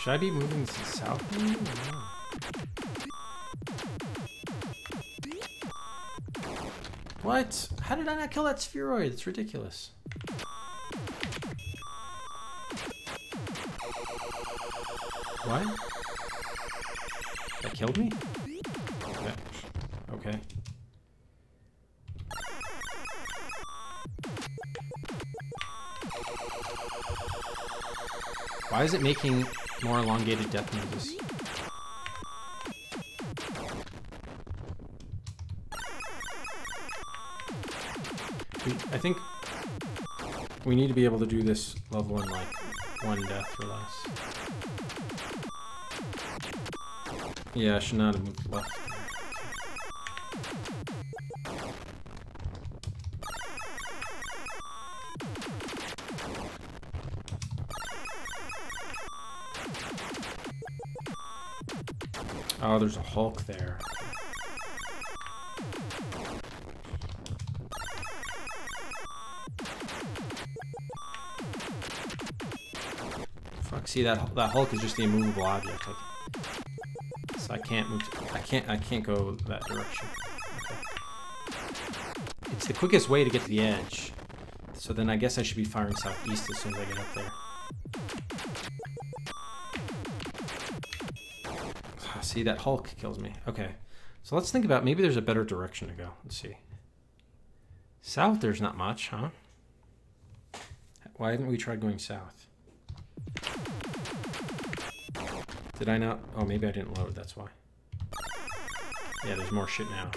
Speaker 1: Should I be moving south? What? How did I not kill that spheroid? It's ridiculous. It making more elongated death noises? I think we need to be able to do this level in like one death or less. Yeah, I should not have moved left. Hulk there. Fuck, see that that Hulk is just the immovable object. Like, so I can't move. To, I can't. I can't go that direction. Okay. It's the quickest way to get to the edge. So then I guess I should be firing southeast as soon as I get up there. See, that Hulk kills me. Okay. So let's think about maybe there's a better direction to go. Let's see. South, there's not much, huh? Why haven't we tried going south? Did I not? Oh, maybe I didn't load, that's why. Yeah, there's more shit now.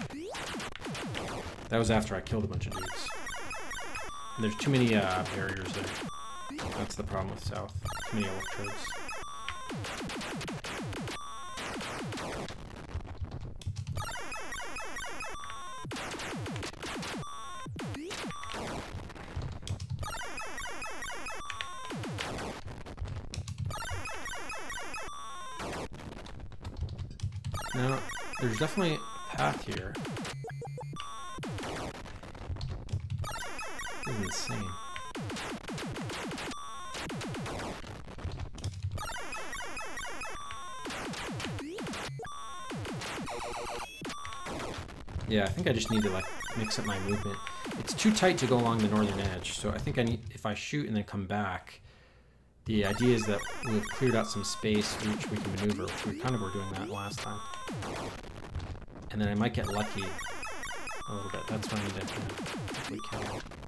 Speaker 1: That was after I killed a bunch of dudes. And there's too many uh, barriers there. That's the problem with south. Too many electrodes. Now, there's definitely a path here. This is insane. Yeah, I think I just need to like mix up my movement. It's too tight to go along the northern edge, so I think I need if I shoot and then come back, the idea is that we've cleared out some space which we can maneuver, we kind of were doing that last time. And then I might get lucky a little bit. That's what I need to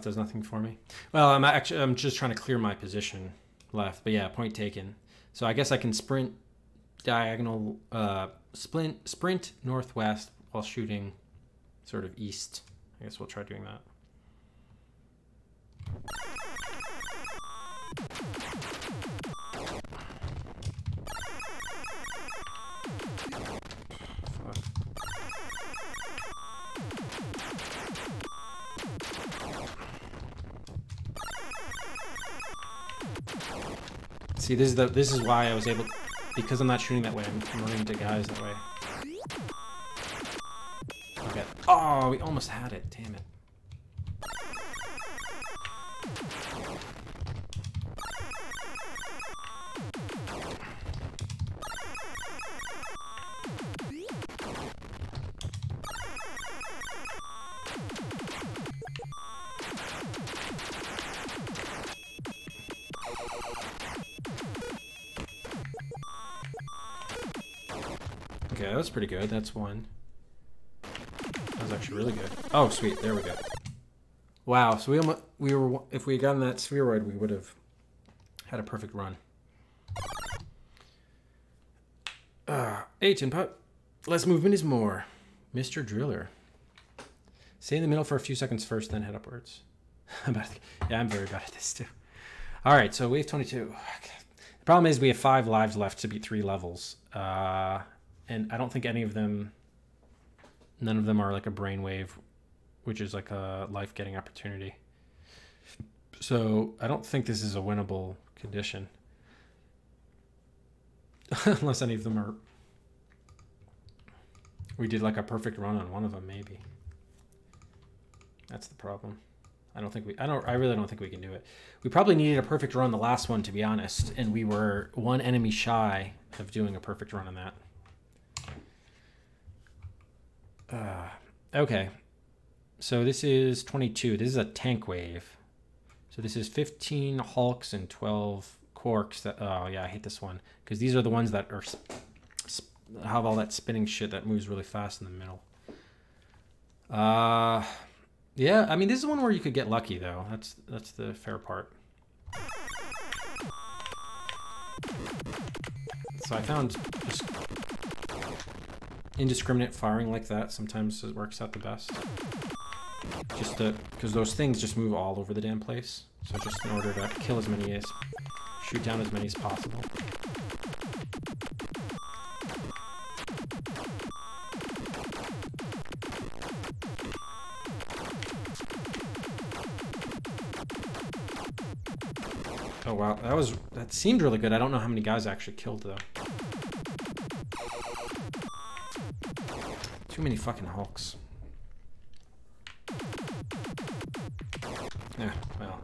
Speaker 1: left does nothing for me. Well, I'm actually I'm just trying to clear my position left, but yeah, point taken. So I guess I can sprint diagonal, uh, sprint sprint northwest while shooting sort of east. I guess we'll try doing that. See, this is the this is why I was able because I'm not shooting that way. I'm, running into guys that way. Okay. Oh, we almost had it. Damn it. Was pretty good. That's one. That was actually really good. Oh, sweet. There we go. Wow. So we almost we were if we had gotten that spheroid, we would have had a perfect run. Uh, eight input. Less movement is more. Mr. Driller. Stay in the middle for a few seconds first, then head upwards. Yeah, I'm very bad at this too. All right, so wave 22. The problem is we have five lives left to beat three levels. Uh, and I don't think any of them, none of them are like a brainwave, which is like a life getting opportunity. So I don't think this is a winnable condition. Unless any of them are. We did like a perfect run on one of them, maybe. That's the problem. I don't think we. I don't. I really don't think we can do it. We probably needed a perfect run the last one, to be honest, and we were one enemy shy of doing a perfect run on that. Uh, okay. So this is 22. This is a tank wave. So this is 15 Hulks and 12 Quarks. That oh yeah, I hate this one because these are the ones that are have all that spinning shit that moves really fast in the middle. Uh, yeah. I mean, this is one where you could get lucky though. That's that's the fair part. So I found just indiscriminate firing like that sometimes it works out the best. Just to, because those things just move all over the damn place. So just in order to kill as many as, shoot down as many as possible. Oh wow, that was that seemed really good. I don't know how many guys I actually killed though. Too many fucking Hulks. Yeah, well.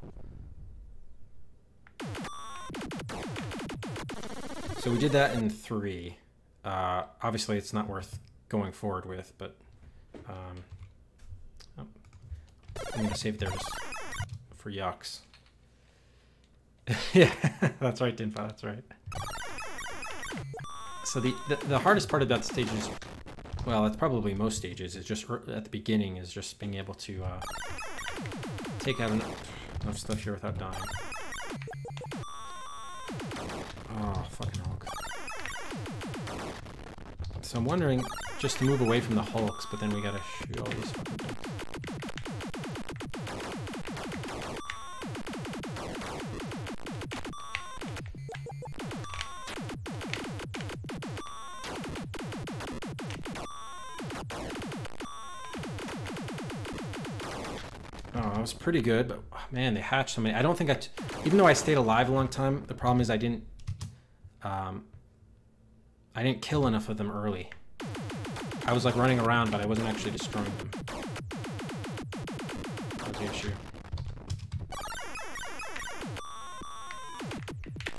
Speaker 1: So we did that in three. Uh, obviously, it's not worth going forward with, but um, oh, I'm gonna save just for yucks. yeah, that's right, Dinfa. That's right. So the, the the hardest part about the stage is, well, it's probably most stages is just at the beginning is just being able to uh, take out enough stuff here without dying. Oh, fucking Hulk. So I'm wondering just to move away from the Hulks, but then we gotta shoot all these fucking pretty good, but oh, man, they hatched so many. I don't think I, even though I stayed alive a long time, the problem is I didn't, um, I didn't kill enough of them early. I was like running around, but I wasn't actually destroying them. That was the issue.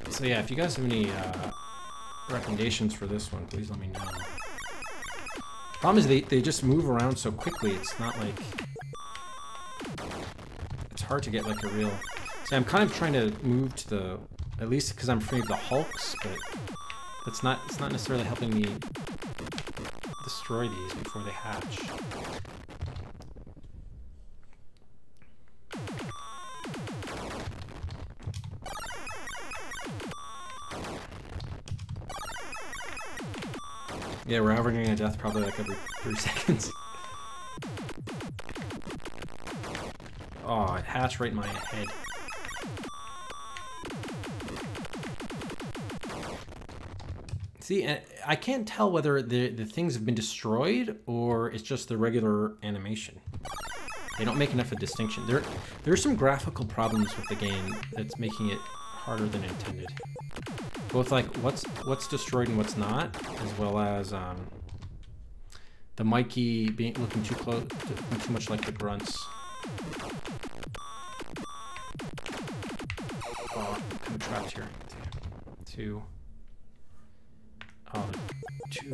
Speaker 1: So yeah, if you guys have any uh, recommendations for this one, please let me know. Problem is they, they just move around so quickly, it's not like hard to get like a real. See, I'm kind of trying to move to the at least because I'm free of the hulks, but that's not. It's not necessarily helping me destroy these before they hatch. Yeah, we're averaging a death probably like every three seconds. Oh, it hatched right in my head. See, I can't tell whether the, the things have been destroyed or it's just the regular animation. They don't make enough of a distinction. There, there are some graphical problems with the game that's making it harder than intended. Both like what's what's destroyed and what's not, as well as um, the Mikey being looking too close, too much like the grunts. Oh, I'm here. Two. Oh, two.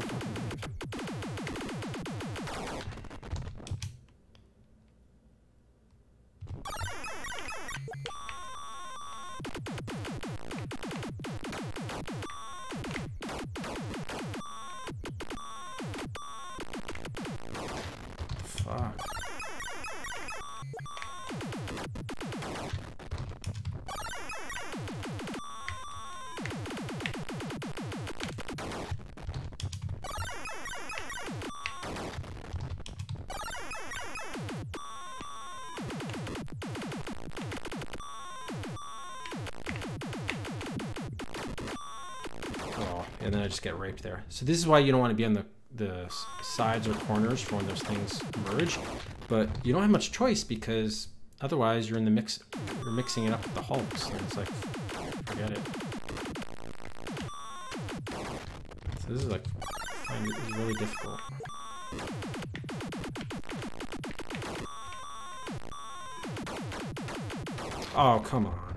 Speaker 1: Get raped there. So this is why you don't want to be on the the sides or corners for when those things merge. But you don't have much choice because otherwise you're in the mix. You're mixing it up with the hulks, and it's like forget it. So this is like I find it is really difficult. Oh come on.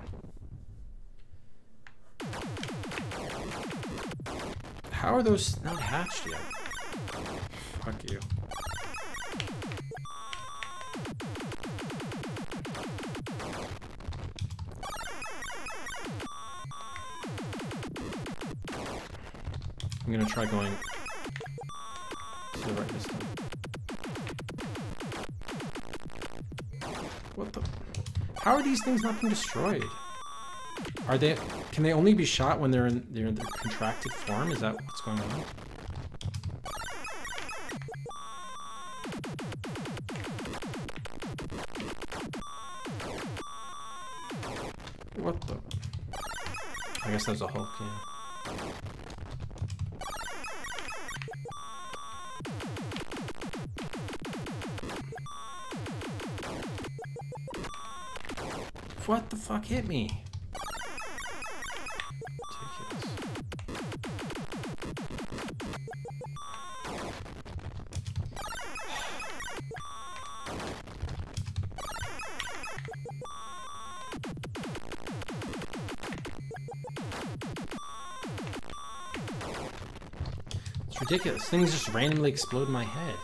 Speaker 1: How are those not hatched yet? Fuck you. I'm gonna try going to the right this time. What the? How are these things not being destroyed? Are they? Can they only be shot when they're in they're in their contracted form? Is that what's going on? What the? I guess that's a Hulk. Yeah. What the fuck hit me? Ridiculous. Things just randomly explode in my head.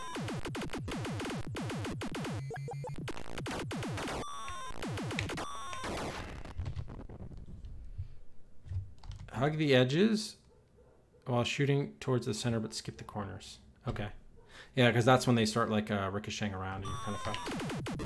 Speaker 1: Hug the edges while shooting towards the center, but skip the corners. Okay. Yeah, because that's when they start like uh, ricocheting around and you're kind of fucked.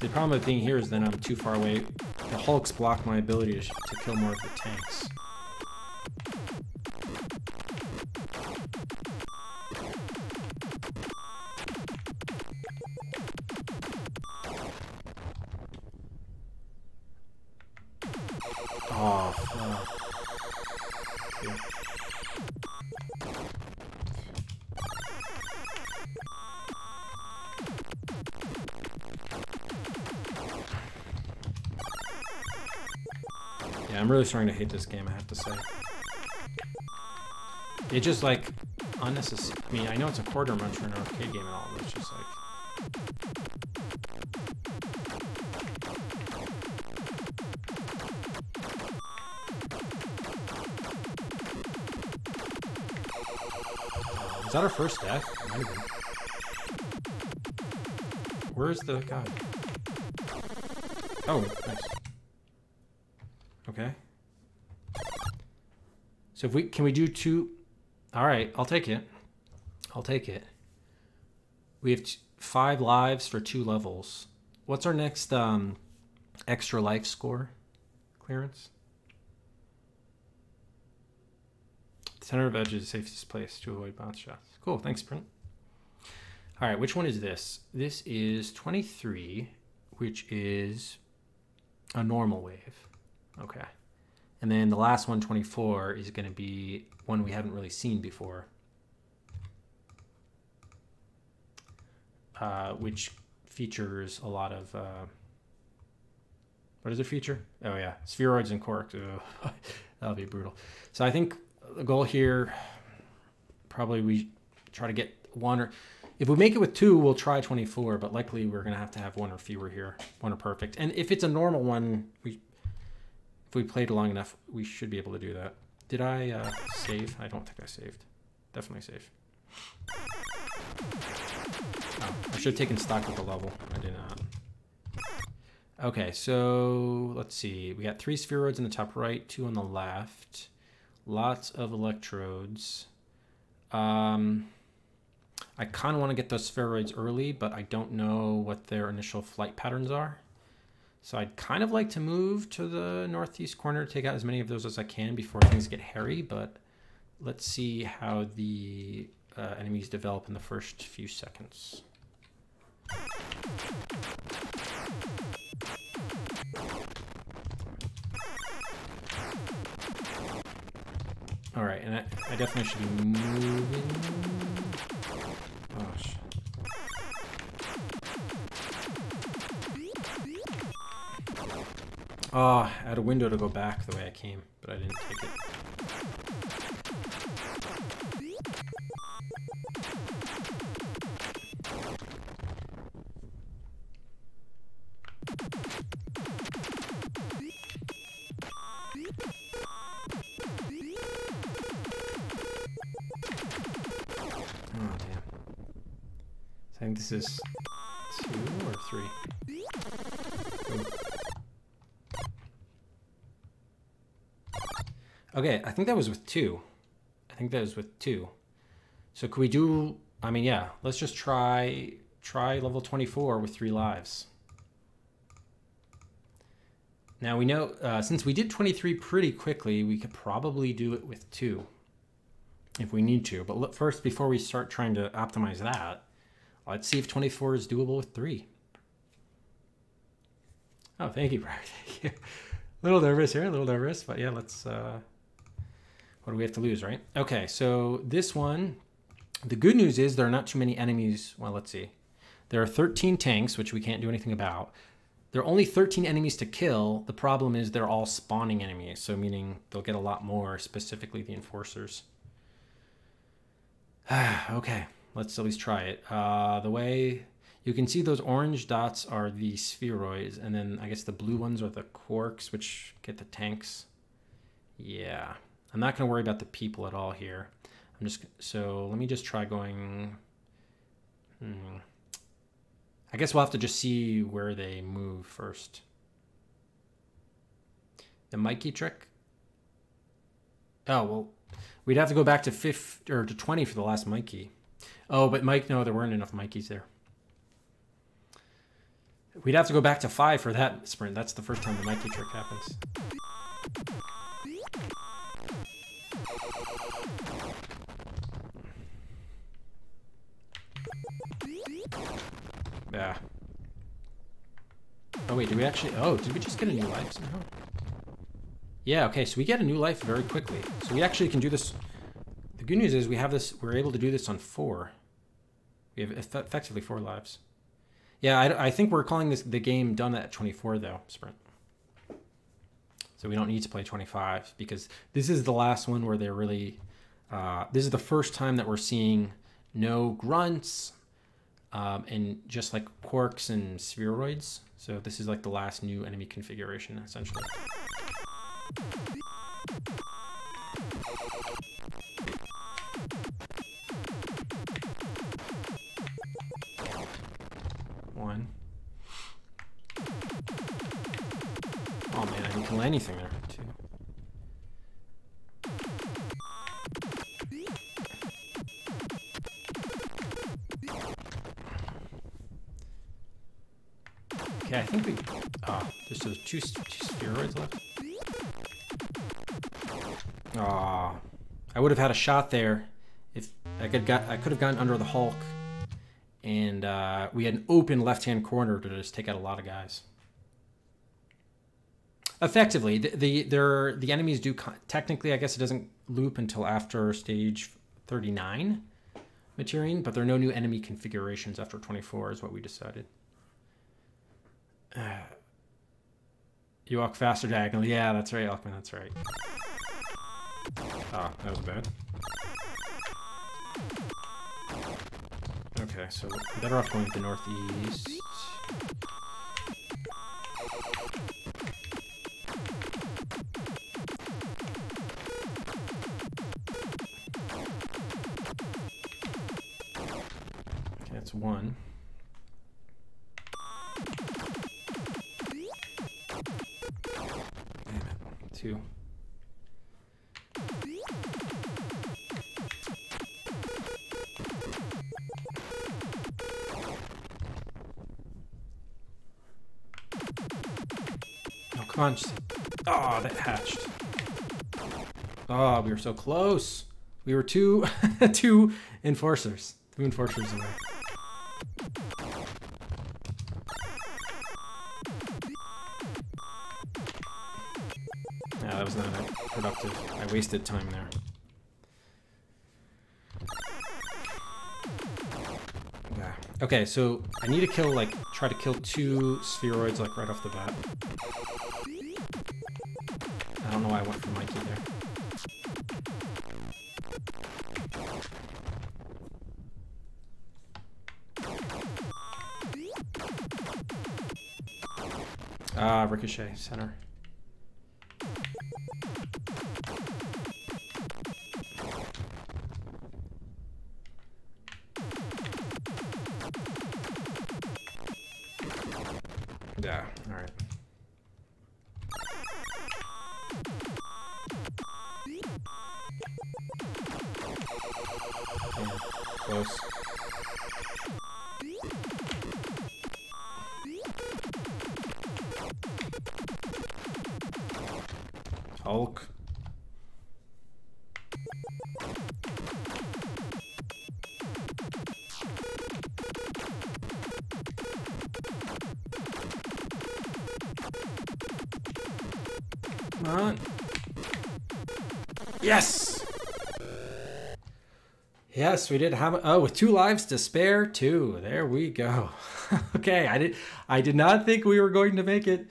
Speaker 1: The problem with being here is then I'm too far away. The Hulks block my ability to, to kill more of the tanks. Really starting to hate this game, I have to say. It just like unnecessary. I mean, I know it's a quarter muncher in an arcade game and all, but it's just like. Is that our first death? Where's the guy? Oh, nice. Okay. So if we can we do two? All right, I'll take it. I'll take it. We have five lives for two levels. What's our next um, extra life score clearance? Center of edge is the safest place to avoid bounce shots. Cool, thanks, Brent. All right, which one is this? This is 23, which is a normal wave. Okay. And then the last 124 is going to be one we haven't really seen before. Uh, which features a lot of. Uh, what does it feature? Oh, yeah. Spheroids and quarks. That'll be brutal. So I think the goal here probably we try to get one or. If we make it with two, we'll try 24, but likely we're going to have to have one or fewer here. One or perfect. And if it's a normal one, we if we played long enough, we should be able to do that. Did I uh, save? I don't think I saved. Definitely saved. Oh, I should have taken stock with the level. I did not. Okay, so let's see. We got three spheroids in the top right, two on the left. Lots of electrodes. Um, I kind of want to get those spheroids early, but I don't know what their initial flight patterns are. So I'd kind of like to move to the northeast corner take out as many of those as I can before things get hairy, but let's see how the uh, enemies develop in the first few seconds. All right, and I, I definitely should be moving. Gosh. Oh, I had a window to go back the way I came, but I didn't take it. Oh, damn. I think this is two or three. Okay, I think that was with two. I think that was with two. So could we do? I mean, yeah. Let's just try try level twenty four with three lives. Now we know uh, since we did twenty three pretty quickly, we could probably do it with two, if we need to. But look, first, before we start trying to optimize that, let's see if twenty four is doable with three. Oh, thank you, Brian. Thank you. A little nervous here, a little nervous, but yeah, let's. Uh, what do we have to lose, right? Okay, so this one, the good news is there are not too many enemies. Well, let's see. There are 13 tanks, which we can't do anything about. There are only 13 enemies to kill. The problem is they're all spawning enemies, so meaning they'll get a lot more, specifically the enforcers. okay, let's at least try it. Uh, the way you can see those orange dots are the spheroids, and then I guess the blue ones are the quarks, which get the tanks. Yeah, I'm not going to worry about the people at all here. I'm just so let me just try going. Hmm. I guess we'll have to just see where they move first. The Mikey trick? Oh, well, we'd have to go back to 50 or to 20 for the last Mikey. Oh, but Mike, no, there weren't enough Mikeys there. We'd have to go back to 5 for that sprint. That's the first time the Mikey trick happens. Yeah. Oh wait, did we actually? Oh, did we just get a new life somehow? Yeah. Okay, so we get a new life very quickly. So we actually can do this. The good news is we have this. We're able to do this on four. We have eff effectively four lives. Yeah, I, I think we're calling this the game done at 24 though, sprint. So we don't need to play 25 because this is the last one where they're really. Uh, this is the first time that we're seeing no grunts, um, and just like quarks and spheroids. So this is like the last new enemy configuration, essentially. One. Oh man, I didn't kill anything there. Okay, I think we. Ah, there's those two, two spheroids left. Ah, I would have had a shot there if I could got. I could have gotten under the Hulk, and uh, we had an open left-hand corner to just take out a lot of guys. Effectively, the the the enemies do technically. I guess it doesn't loop until after stage 39, Materian, but there are no new enemy configurations after 24, is what we decided. You walk faster diagonally. Yeah, that's right, Elkman, that's right. Ah, that was bad. Okay, so better off going to the northeast. Okay, that's one. Two. Oh, come on. Just... Oh, that hatched. Oh, we were so close. We were two, two enforcers. Two enforcers away. Yeah, that was not productive. I wasted time there. Yeah. Okay, so I need to kill, like, try to kill two spheroids, like, right off the bat. I don't know why I went for Mikey there. Ah, Ricochet, center. Yes! We did have oh with two lives to spare, two. There we go. okay, I did I did not think we were going to make it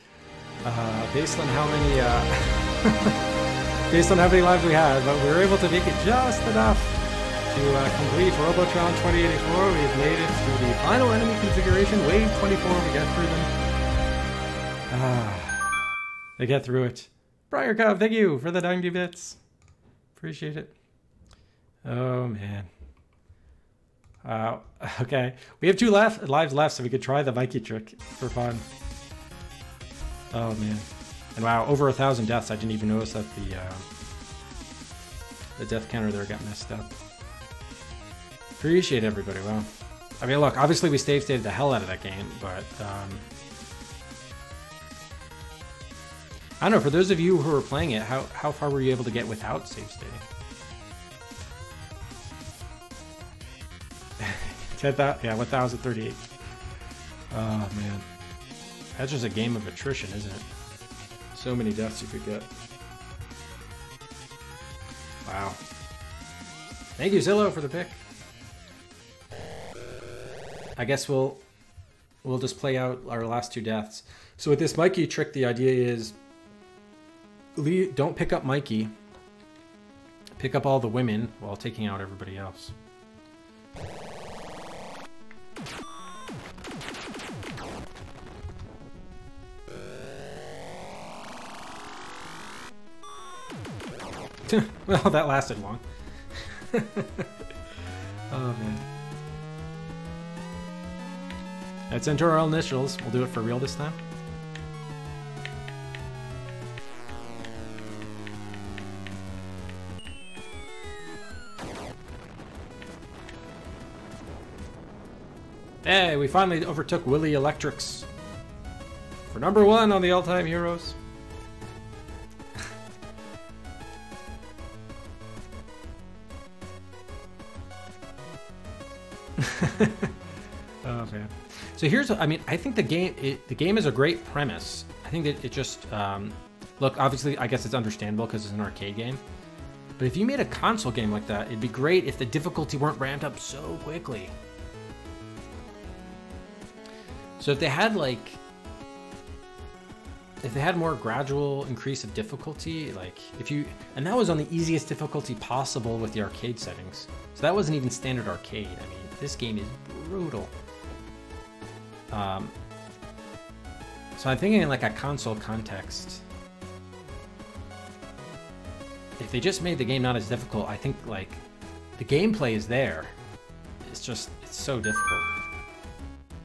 Speaker 1: uh, based on how many uh, based on how many lives we had, but we were able to make it just enough to uh, complete Robotron 2084. We've made it to the final enemy configuration, Wave 24. We get through them. Ah, they get through it. Briar Cub, thank you for the 90 bits. Appreciate it. Oh man. Wow. Okay. We have two left lives left, so we could try the Mikey trick for fun. Oh man. And wow, over a thousand deaths. I didn't even notice that the uh, the death counter there got messed up. Appreciate everybody. Wow. I mean, look. Obviously, we save stated the hell out of that game, but um, I don't know. For those of you who were playing it, how how far were you able to get without save stating? Ten thousand, yeah, one thousand thirty-eight. Oh man, that's just a game of attrition, isn't it? So many deaths you could get. Wow. Thank you, Zillow, for the pick. I guess we'll we'll just play out our last two deaths. So with this Mikey trick, the idea is leave, don't pick up Mikey. Pick up all the women while taking out everybody else. well, that lasted long. oh man. Let's enter our initials. We'll do it for real this time. Hey, we finally overtook Willy Electrics. For number one on the all-time heroes. oh man. So here's, I mean, I think the game, it, the game is a great premise. I think that it just, um, look, obviously, I guess it's understandable because it's an arcade game. But if you made a console game like that, it'd be great if the difficulty weren't ramped up so quickly. So if they had like, if they had more gradual increase of difficulty, like if you, and that was on the easiest difficulty possible with the arcade settings. So that wasn't even standard arcade. I mean, this game is brutal. Um, so I'm thinking in like a console context. If they just made the game not as difficult, I think like the gameplay is there. It's just, it's so difficult.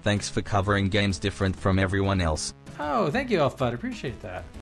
Speaker 3: Thanks for covering games different from everyone else.
Speaker 1: Oh, thank you, Elfbud. Appreciate that.